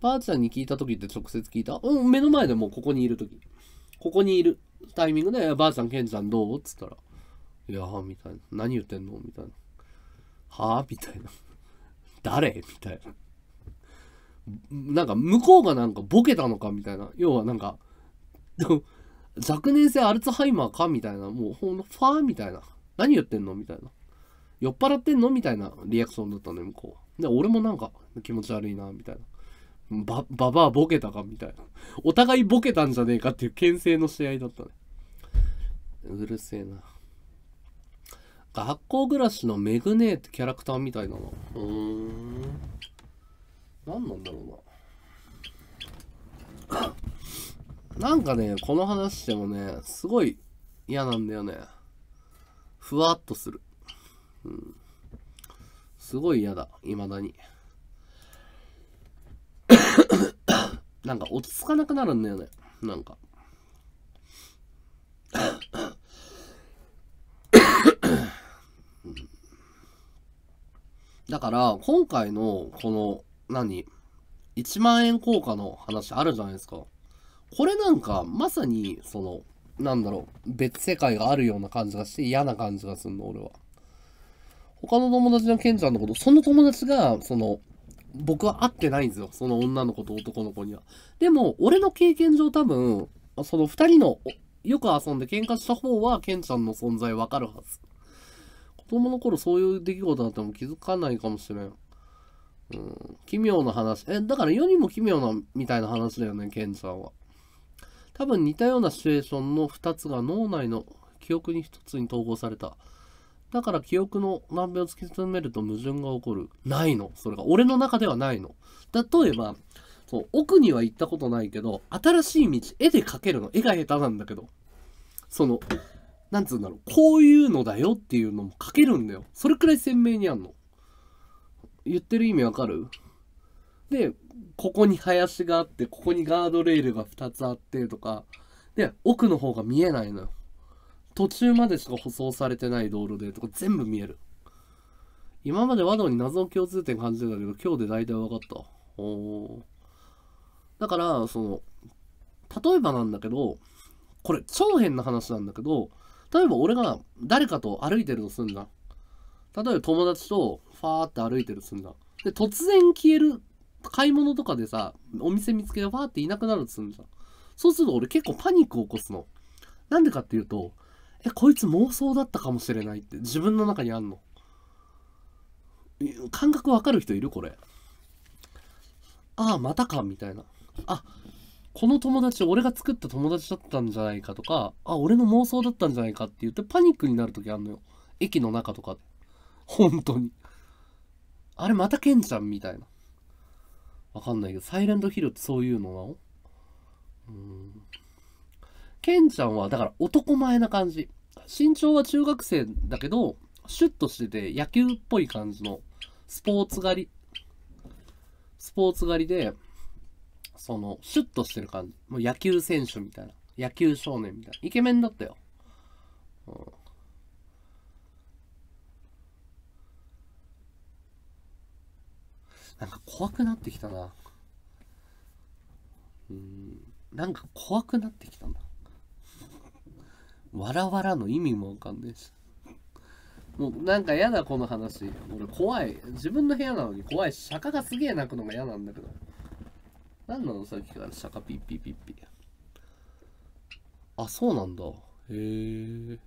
ばあちゃんに聞いた時って直接聞いた？うん、目の前でもうここにいる時。ここにいるタイミングで、ばあちゃん、ケンちゃんどう？っつったら、いやー、みたいな。何言ってんの？みたいな。はぁみたいな。誰？みたいな。なんか向こうがなんかボケたのかみたいな。要はなんか、若年性アルツハイマーかみたいな。もうほんと、ファーみたいな。何言ってんのみたいな。酔っ払ってんのみたいなリアクションだったのよ、向こう。で、俺もなんか気持ち悪いな、みたいな。ば、ばばボケたかみたいな。お互いボケたんじゃねえかっていう牽制の試合だったね。うるせえな。学校暮らしのメグネーってキャラクターみたいなの。うーん。何なんだろうな。なんかね、この話してもね、すごい嫌なんだよね。ふわっとする。うん。すごい嫌だ、未だに。なんか落ち着かなくなるんだよね。なんか。だから、今回のこの、何 ?1 万円硬貨の話あるじゃないですか。これなんか、まさに、その、なんだろう、別世界があるような感じがして嫌な感じがするの、俺は。他の友達のケンちゃんのこと、その友達が、その、僕は会ってないんですよ。その女の子と男の子には。でも、俺の経験上多分、その二人の、よく遊んで喧嘩した方は、ケンちゃんの存在わかるはず。子供の頃そういう出来事だっても気づかないかもしれん。うん、奇妙な話。え、だから世にも奇妙なみたいな話だよね、ケンちゃんは。多分似たようなシチュエーションの2つが脳内の記憶に1つに統合された。だから記憶の難病を突き進めると矛盾が起こる。ないの。それが。俺の中ではないの。例えば、そう、奥には行ったことないけど、新しい道、絵で描けるの。絵が下手なんだけど。その、なんつうんだろう。こういうのだよっていうのも描けるんだよ。それくらい鮮明にあんの。言ってる意味わかる？で、ここに林があって、ここにガードレールが2つあってとか、で、奥の方が見えないのよ。途中までしか舗装されてない道路でとか全部見える。今まで和道に謎の共通点感じてたけど、今日で大体分かった。おだから、その、例えばなんだけど、これ超変な話なんだけど、例えば俺が誰かと歩いてるとすんだ。例えば友達とファーって歩いてるとすんだ。で、突然消える買い物とかでさ、お店見つけてファーっていなくなるとすんじゃん。そうすると俺結構パニックを起こすの。なんでかっていうと、え、こいつ妄想だったかもしれないって自分の中にあんの。感覚わかる人いるこれ。ああ、またかみたいな。あ、この友達俺が作った友達だったんじゃないかとか、あ、俺の妄想だったんじゃないかって言ってパニックになる時あんのよ。駅の中とかで。本当に。あれまたケンちゃんみたいな。わかんないけど、サイレントヒルってそういうのなの？うん。ケンちゃんは、だから男前な感じ。身長は中学生だけど、シュッとしてて野球っぽい感じのスポーツ狩り。スポーツ狩りで、その、シュッとしてる感じ。もう野球選手みたいな。野球少年みたいな。イケメンだったよ。うんなんか怖くなってきたな。うん、なんか怖くなってきたな。わらわらの意味もわかんないし。もうなんか嫌だこの話。俺怖い。自分の部屋なのに怖いし、釈迦がすげえ泣くのが嫌なんだけど。何なのさっきから釈迦ピッピッピッピ。あ、そうなんだ。へえ。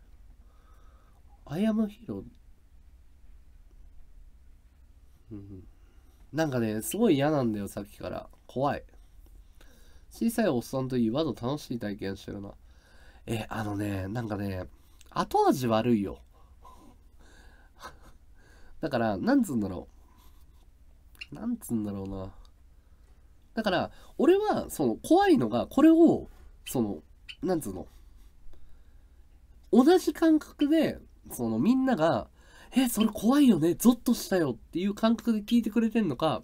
アイアムヒーロー。うん。なんかね、すごい嫌なんだよ、さっきから。怖い。小さいおっさんといい、わざ楽しい体験してるな。え、あのね、なんかね、後味悪いよ。だから、なんつうんだろう。なんつうんだろうな。だから、俺は、その、怖いのが、これを、その、なんつうの？同じ感覚で、その、みんなが、え、それ怖いよね、ゾッとしたよっていう感覚で聞いてくれてんのか、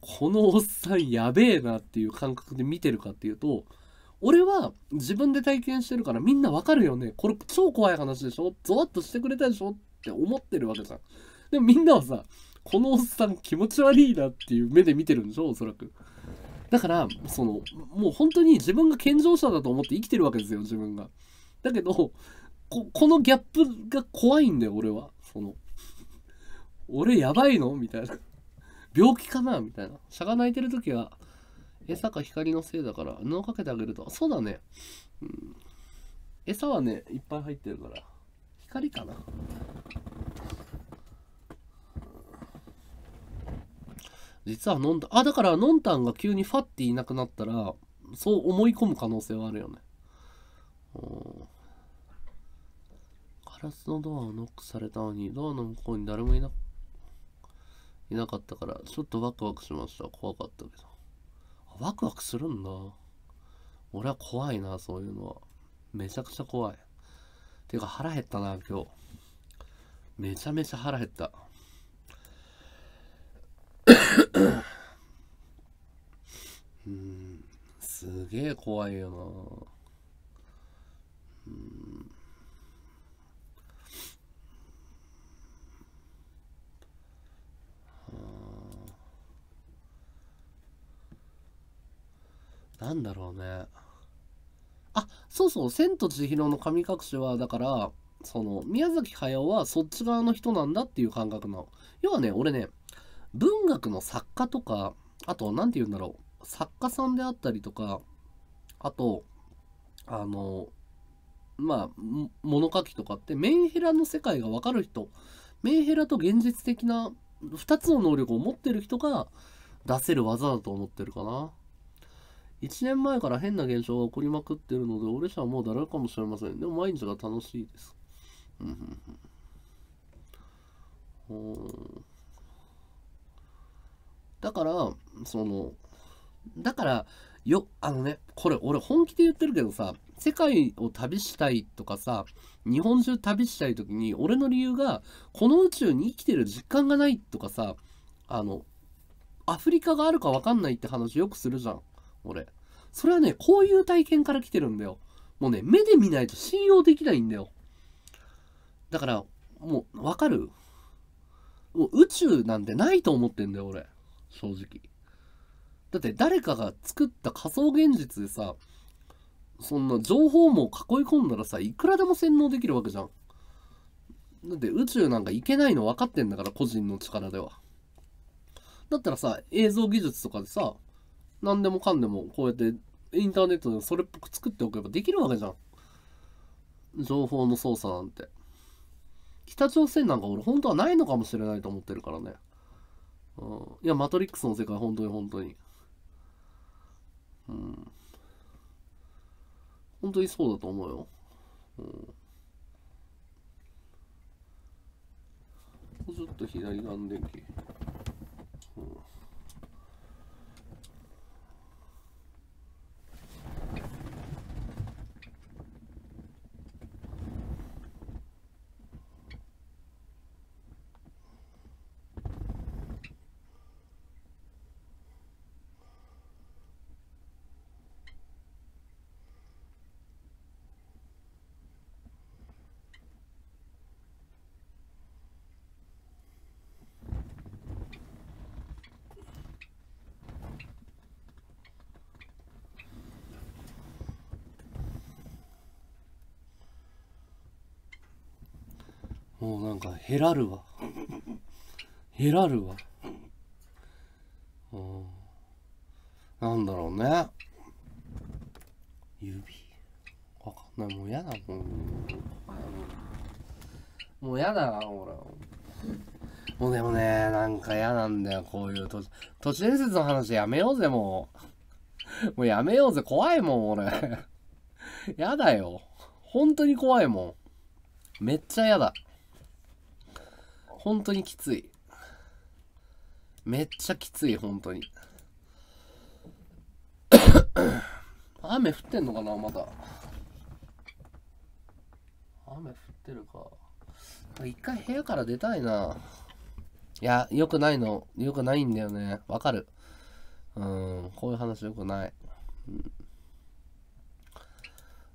このおっさんやべえなっていう感覚で見てるかっていうと、俺は自分で体験してるからみんなわかるよね。これ超怖い話でしょ？ゾワッとしてくれたでしょ？って思ってるわけじゃん。でもみんなはさ、このおっさん気持ち悪いなっていう目で見てるんでしょおそらく。だから、その、もう本当に自分が健常者だと思って生きてるわけですよ、自分が。だけど、このギャップが怖いんだよ、俺は。その、俺やばいの？みたいな。病気かな？みたいな。しゃが泣いてる時は、餌か光のせいだから布をかけてあげると。そうだね。うん。餌はね、いっぱい入ってるから。光かな実はノンタン、あ、だからノンタンが急にファッていなくなったら、そう思い込む可能性はあるよね。ガラスのドアをノックされたのに、ドアの向こうに誰もいないなかったから、ちょっとワクワクしました。怖かったけど。ワクワクするんだ。俺は怖いな、そういうのは。めちゃくちゃ怖い。ていうか腹減ったな、今日。めちゃめちゃ腹減った。うん、すげえ怖いよな。うん。なんだろうね。あ、そうそう、千と千尋の神隠しは、だから、その宮崎駿はそっち側の人なんだっていう感覚の。要はね俺ね文学の作家とかあと何て言うんだろう作家さんであったりとかあとあのまあ物書きとかってメンヘラの世界が分かる人メンヘラと現実的な2つの能力を持ってる人が出せる技だと思ってるかな。1年前から変な現象が起こりまくってるので、俺じゃもうだらかもしれません。でも毎日が楽しいです。うんだから、その、だから、よ、あのね、これ俺本気で言ってるけどさ、世界を旅したいとかさ、日本中旅したい時に、俺の理由が、この宇宙に生きてる実感がないとかさ、あの、アフリカがあるかわかんないって話よくするじゃん、俺。それはね、こういう体験から来てるんだよ。もうね、目で見ないと信用できないんだよ。だから、もう、わかる？もう宇宙なんてないと思ってんだよ、俺。正直。だって誰かが作った仮想現実でさ、そんな情報も囲い込んだらさ、いくらでも洗脳できるわけじゃん。だって宇宙なんか行けないの分かってんだから、個人の力では。だったらさ、映像技術とかでさ、何でもかんでもこうやってインターネットでそれっぽく作っておけばできるわけじゃん。情報の操作なんて。北朝鮮なんか俺本当はないのかもしれないと思ってるからね。うん、いや、マトリックスの世界本当に本当に。うん。本当にそうだと思うよ。うん。ちょっと左側の電気。うん。もうなんか減らるわ。減らるわ。うん。なんだろうね。指。わかんない。もうやだもうもうやだなほらもうでもねなんか嫌なんだよ。こういう都都市伝説の話やめようぜもう。もうやめようぜ。怖いもん俺。やだよ。本当に怖いもん。めっちゃ嫌だ。本当にきつい。めっちゃきつい、本当に。雨降ってんのかな、まだ。雨降ってるか。一回部屋から出たいな。いや、良くないの。良くないんだよね。わかる。うん、こういう話良くない。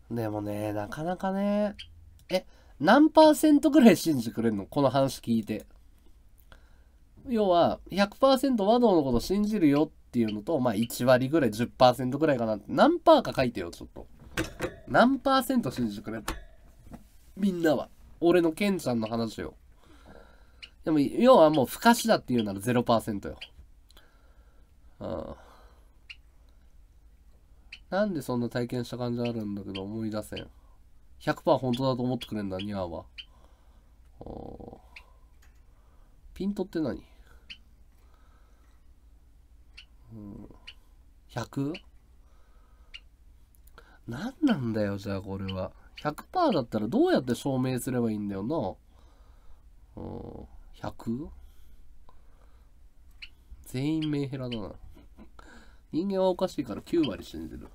うん、でもね、なかなかね。え、何パーセントぐらい信じてくれるの？この話聞いて。要は、100%和道のこと信じるよっていうのと、まあ1割ぐらい、10%ぐらいかな、何パーか書いてよ、ちょっと。何パーセント信じてくれるみんなは。俺のケンちゃんの話よ。でも、要はもう不可視だっていうなら0%よ。うん。なんでそんな体験した感じあるんだけど思い出せん。100%本当だと思ってくれんだ、ニャーは。ピントって何、うん、100? 何なんだよ、じゃあこれは。100%だったらどうやって証明すればいいんだよな。うん、100? 全員メンヘラだな。人間はおかしいから9割信じる。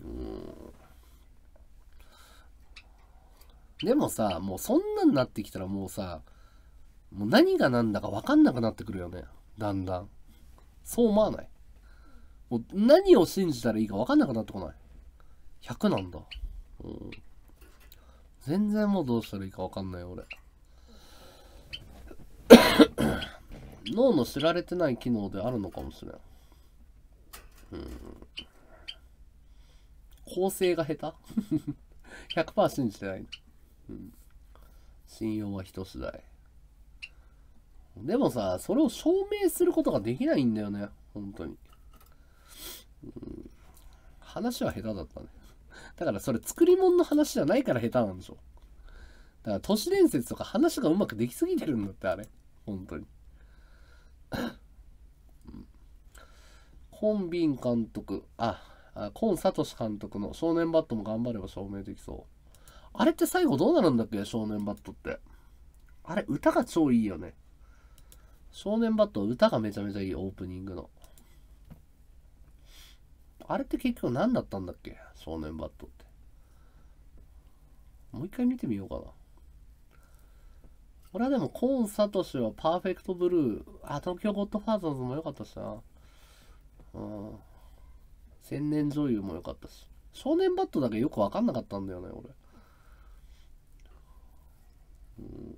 うんでもさ、もうそんなんなってきたらもうさ、もう何が何だか分かんなくなってくるよね。だんだん。そう思わない？もう何を信じたらいいか分かんなくなってこない？100なんだ。うん。全然もうどうしたらいいか分かんない俺。脳の知られてない機能であるのかもしれん。うん。構成が下手 ?100% 信じてない。信用は人次第。でもさ、それを証明することができないんだよね。本当に。うん、話は下手だったね。だからそれ作り物の話じゃないから下手なんでしょ。だから都市伝説とか話がうまくできすぎてるんだって、あれ。本当に。コン・ビン監督、あ、あコン・サトシ監督の少年バットも頑張れば証明できそう。あれって最後どうなるんだっけ？少年バットって。あれ、歌が超いいよね。少年バット歌がめちゃめちゃいいオープニングの。あれって結局何だったんだっけ？少年バットって。もう一回見てみようかな。俺はでもコーン・サトシはパーフェクトブルー、あ、東京ゴッドファーザーズも良かったしな。うん。千年女優も良かったし。少年バットだけよくわかんなかったんだよね、俺。Mm.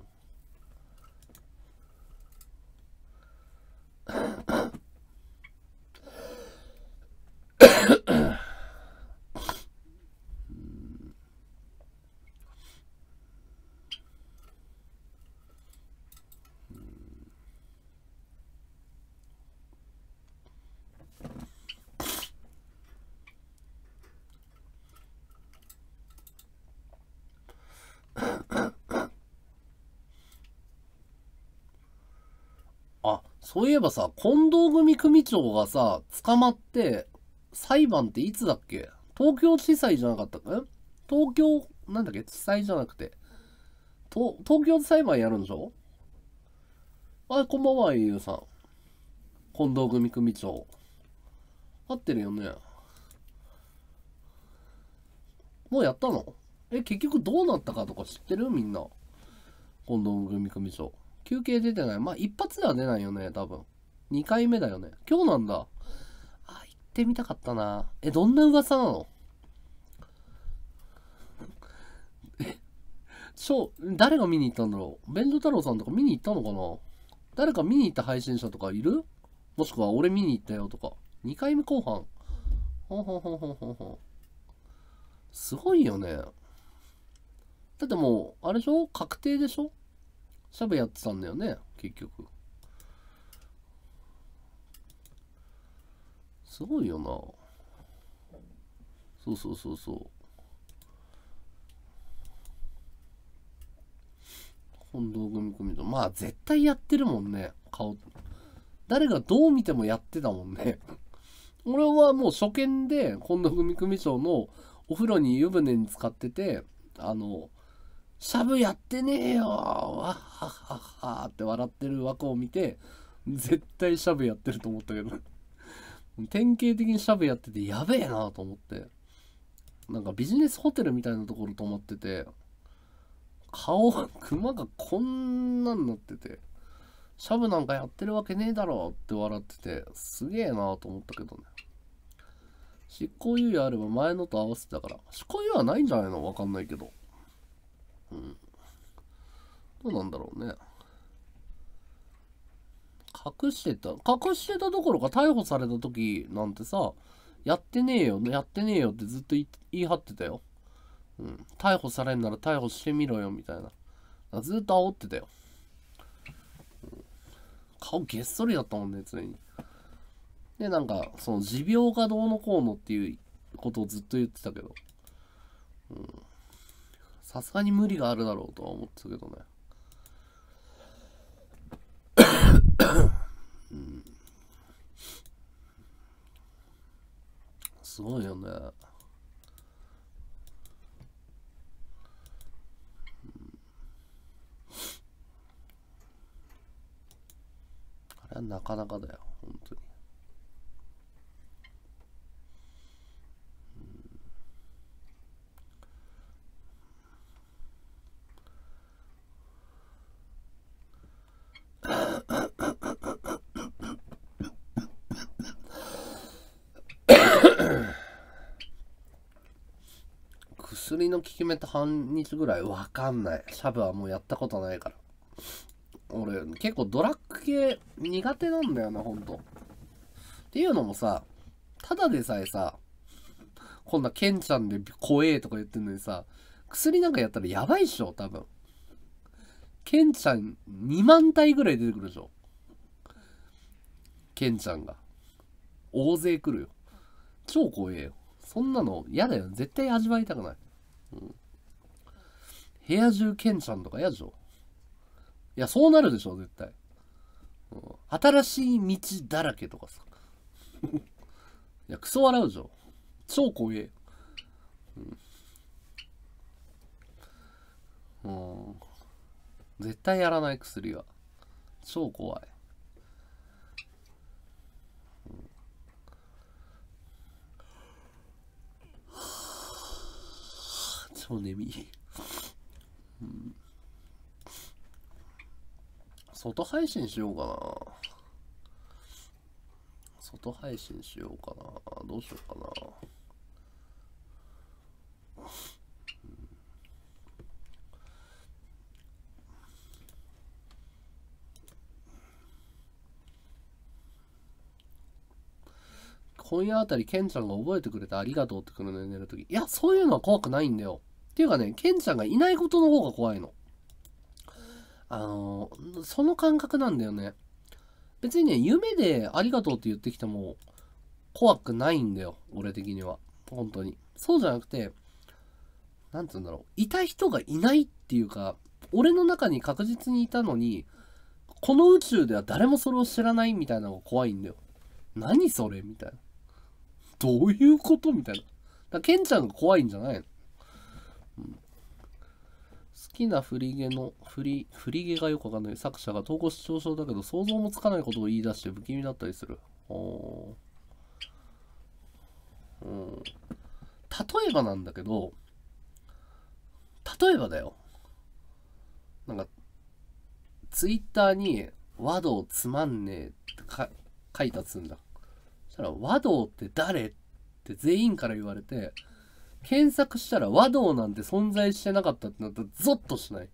そういえばさ、近藤組組長がさ、捕まって、裁判っていつだっけ？東京地裁じゃなかったか？ん東京、なんだっけ？地裁じゃなくて。と東京で裁判やるんでしょ？あ、こんばんは、ゆうさん。近藤組組長。合ってるよね？もうやったの？え、結局どうなったかとか知ってる？みんな。近藤組組長。休憩出てない。まあ、一発では出ないよね、多分。2回目だよね。今日なんだ。あ、行ってみたかったな。え、どんな噂なの？え、ちょ、誰が見に行ったんだろう？ベンド太郎さんとか見に行ったのかな？誰か見に行った配信者とかいる？もしくは俺見に行ったよとか。2回目後半。ほんほんほんほんほんほん。すごいよね。だってもう、あれでしょ？確定でしょ？シャブやってたんだよね、結局。すごいよな。そうそうそうそう。近藤組組と。まあ、絶対やってるもんね、顔。誰がどう見てもやってたもんね。俺はもう初見で近藤組組長のお風呂に湯船に使ってて、あの、シャブやってねえよわっはっはっはって笑ってる枠を見て、絶対シャブやってると思ったけど。典型的にシャブやっててやべえなと思って。なんかビジネスホテルみたいなところ泊まってて、顔、クマがこんなんなってて、シャブなんかやってるわけねえだろって笑ってて、すげえなと思ったけどね。執行猶予あれば前のと合わせてたから。執行猶予はないんじゃないの？わかんないけど。うん。どうなんだろうね。隠してた、隠してたどころか逮捕された時なんてさ、やってねえよ、やってねえよってずっと言い張ってたよ。うん。逮捕されんなら逮捕してみろよ、みたいな。ずっと煽ってたよ。顔げっそりだったもんね、常に。で、なんか、その持病がどうのこうのっていうことをずっと言ってたけど。うん。さすがに無理があるだろうとは思ってたけどね。うん、すごいよね。あれはなかなかだよ、本当に。薬の効き目って半日ぐらいわかんない。シャブはもうやったことないから。俺、結構ドラッグ系苦手なんだよな、ほんと。っていうのもさ、ただでさえさ、こんなケンちゃんで怖えとか言ってんのにさ、薬なんかやったらやばいっしょ、多分。ケンちゃん2万体ぐらい出てくるでしょ。ケンちゃんが。大勢来るよ。超怖えよ。そんなの嫌だよ。絶対味わいたくない。うん、部屋中ケンちゃんとか嫌でしょ。いや、そうなるでしょ、絶対。うん、新しい道だらけとかさ。いや、クソ笑うでしょ。超怖え。うん。うん。絶対やらない薬は。超怖い。超眠い。うん。外配信しようかな。外配信しようかな。どうしようかな。今夜あたり、ケンちゃんが覚えてくれてありがとうってくるのよ、寝るとき。いや、そういうのは怖くないんだよ。っていうかね、ケンちゃんがいないことの方が怖いの。あの、その感覚なんだよね。別にね、夢でありがとうって言ってきても、怖くないんだよ、俺的には。本当に。そうじゃなくて、なんつうんだろう。いた人がいないっていうか、俺の中に確実にいたのに、この宇宙では誰もそれを知らないみたいなのが怖いんだよ。何それみたいな。どういうことみたいな。だケンちゃんが怖いんじゃないの、好きな振り毛の、振り、振り毛がよくわかんない作者が投稿視聴症だけど想像もつかないことを言い出して不気味だったりする。おうん。例えばなんだけど、例えばだよ。なんか、ツイッターに、和道つまんねえって書いたっつうんだ。そしたら、和道って誰？って全員から言われて、検索したら和道なんて存在してなかったってなったらゾッとしない。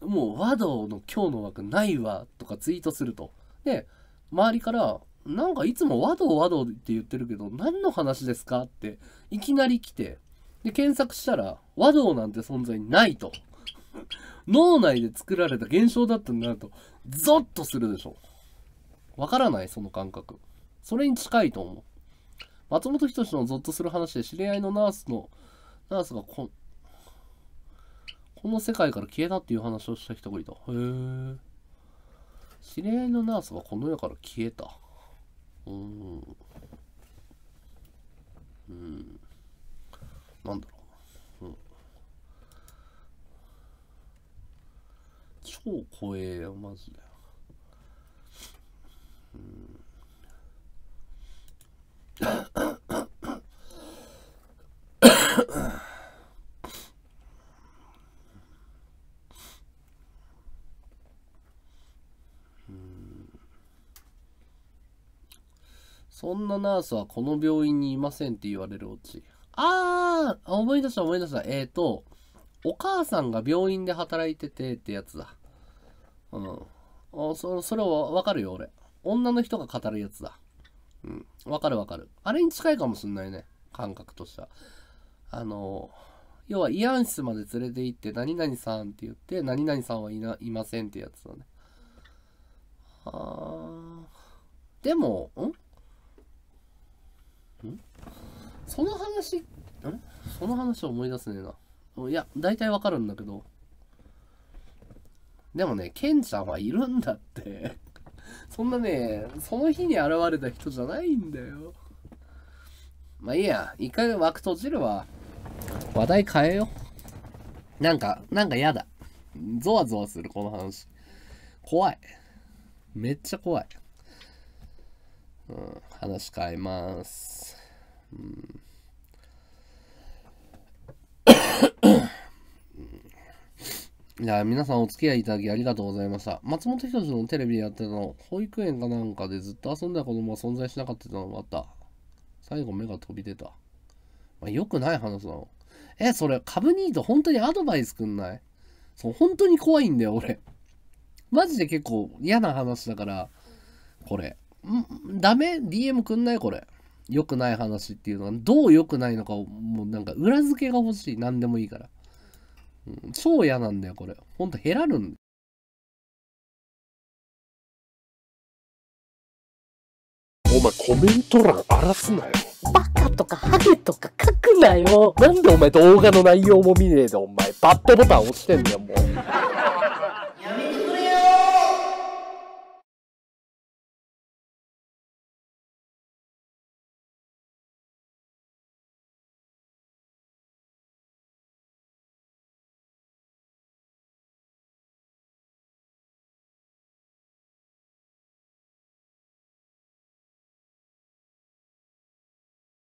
もう和道の今日の枠ないわとかツイートすると。で、周りから、なんかいつも和道和道って言ってるけど、何の話ですかっていきなり来て、で、検索したら和道なんて存在ないと。脳内で作られた現象だったんだなと、ゾッとするでしょ。わからないその感覚。それに近いと思う。松本人志のゾッとする話で知り合いのナースの、ナースがこ、この世界から消えたっていう話をした人がいた。へえ。知り合いのナースがこの世から消えた。うーん。うん。なんだろう。うん。超怖えよ、マジで。そんなナースはこの病院にいませんって言われるオチ。あー思い出した思い出した。えっ、ー、と、お母さんが病院で働いててってやつだ。うん。あそそれはわかるよ、俺。女の人が語るやつだ。うん。わかるわかる。あれに近いかもしんないね。感覚としては。あの、要は慰安室まで連れて行って、何々さんって言って、何々さんはいないませんってやつだね。あ。でも、ん？ん？その話、ん？その話を思い出すねえな。いや、大体わかるんだけど。でもね、ケンちゃんはいるんだってそんなね、その日に現れた人じゃないんだよ。まあいいや、一回枠閉じるわ。話題変えよう。なんか、なんか嫌だ。ゾワゾワする、この話。怖い。めっちゃ怖い。うん、話変えます。うんいや、皆さんお付き合いいただきありがとうございました。松本人志のテレビでやってたの、保育園かなんかでずっと遊んだ子供は存在しなかったのもあった。最後目が飛び出た。まあ、よくない話なの。え、それ、株ニート本当にアドバイスくんない？そう、本当に怖いんだよ、俺。マジで結構嫌な話だから、これ。ん？ダメ ?DM くんないこれ。良くない話っていうのはどう良くないのかをもうなんか裏付けが欲しい何でもいいから、うん、超嫌なんだよこれほんと減らるんお前コメント欄荒らすなよ。バカとかハゲとか書くなよ。なんでお前動画の内容も見ねえでお前バッドボタン押してんだよもう。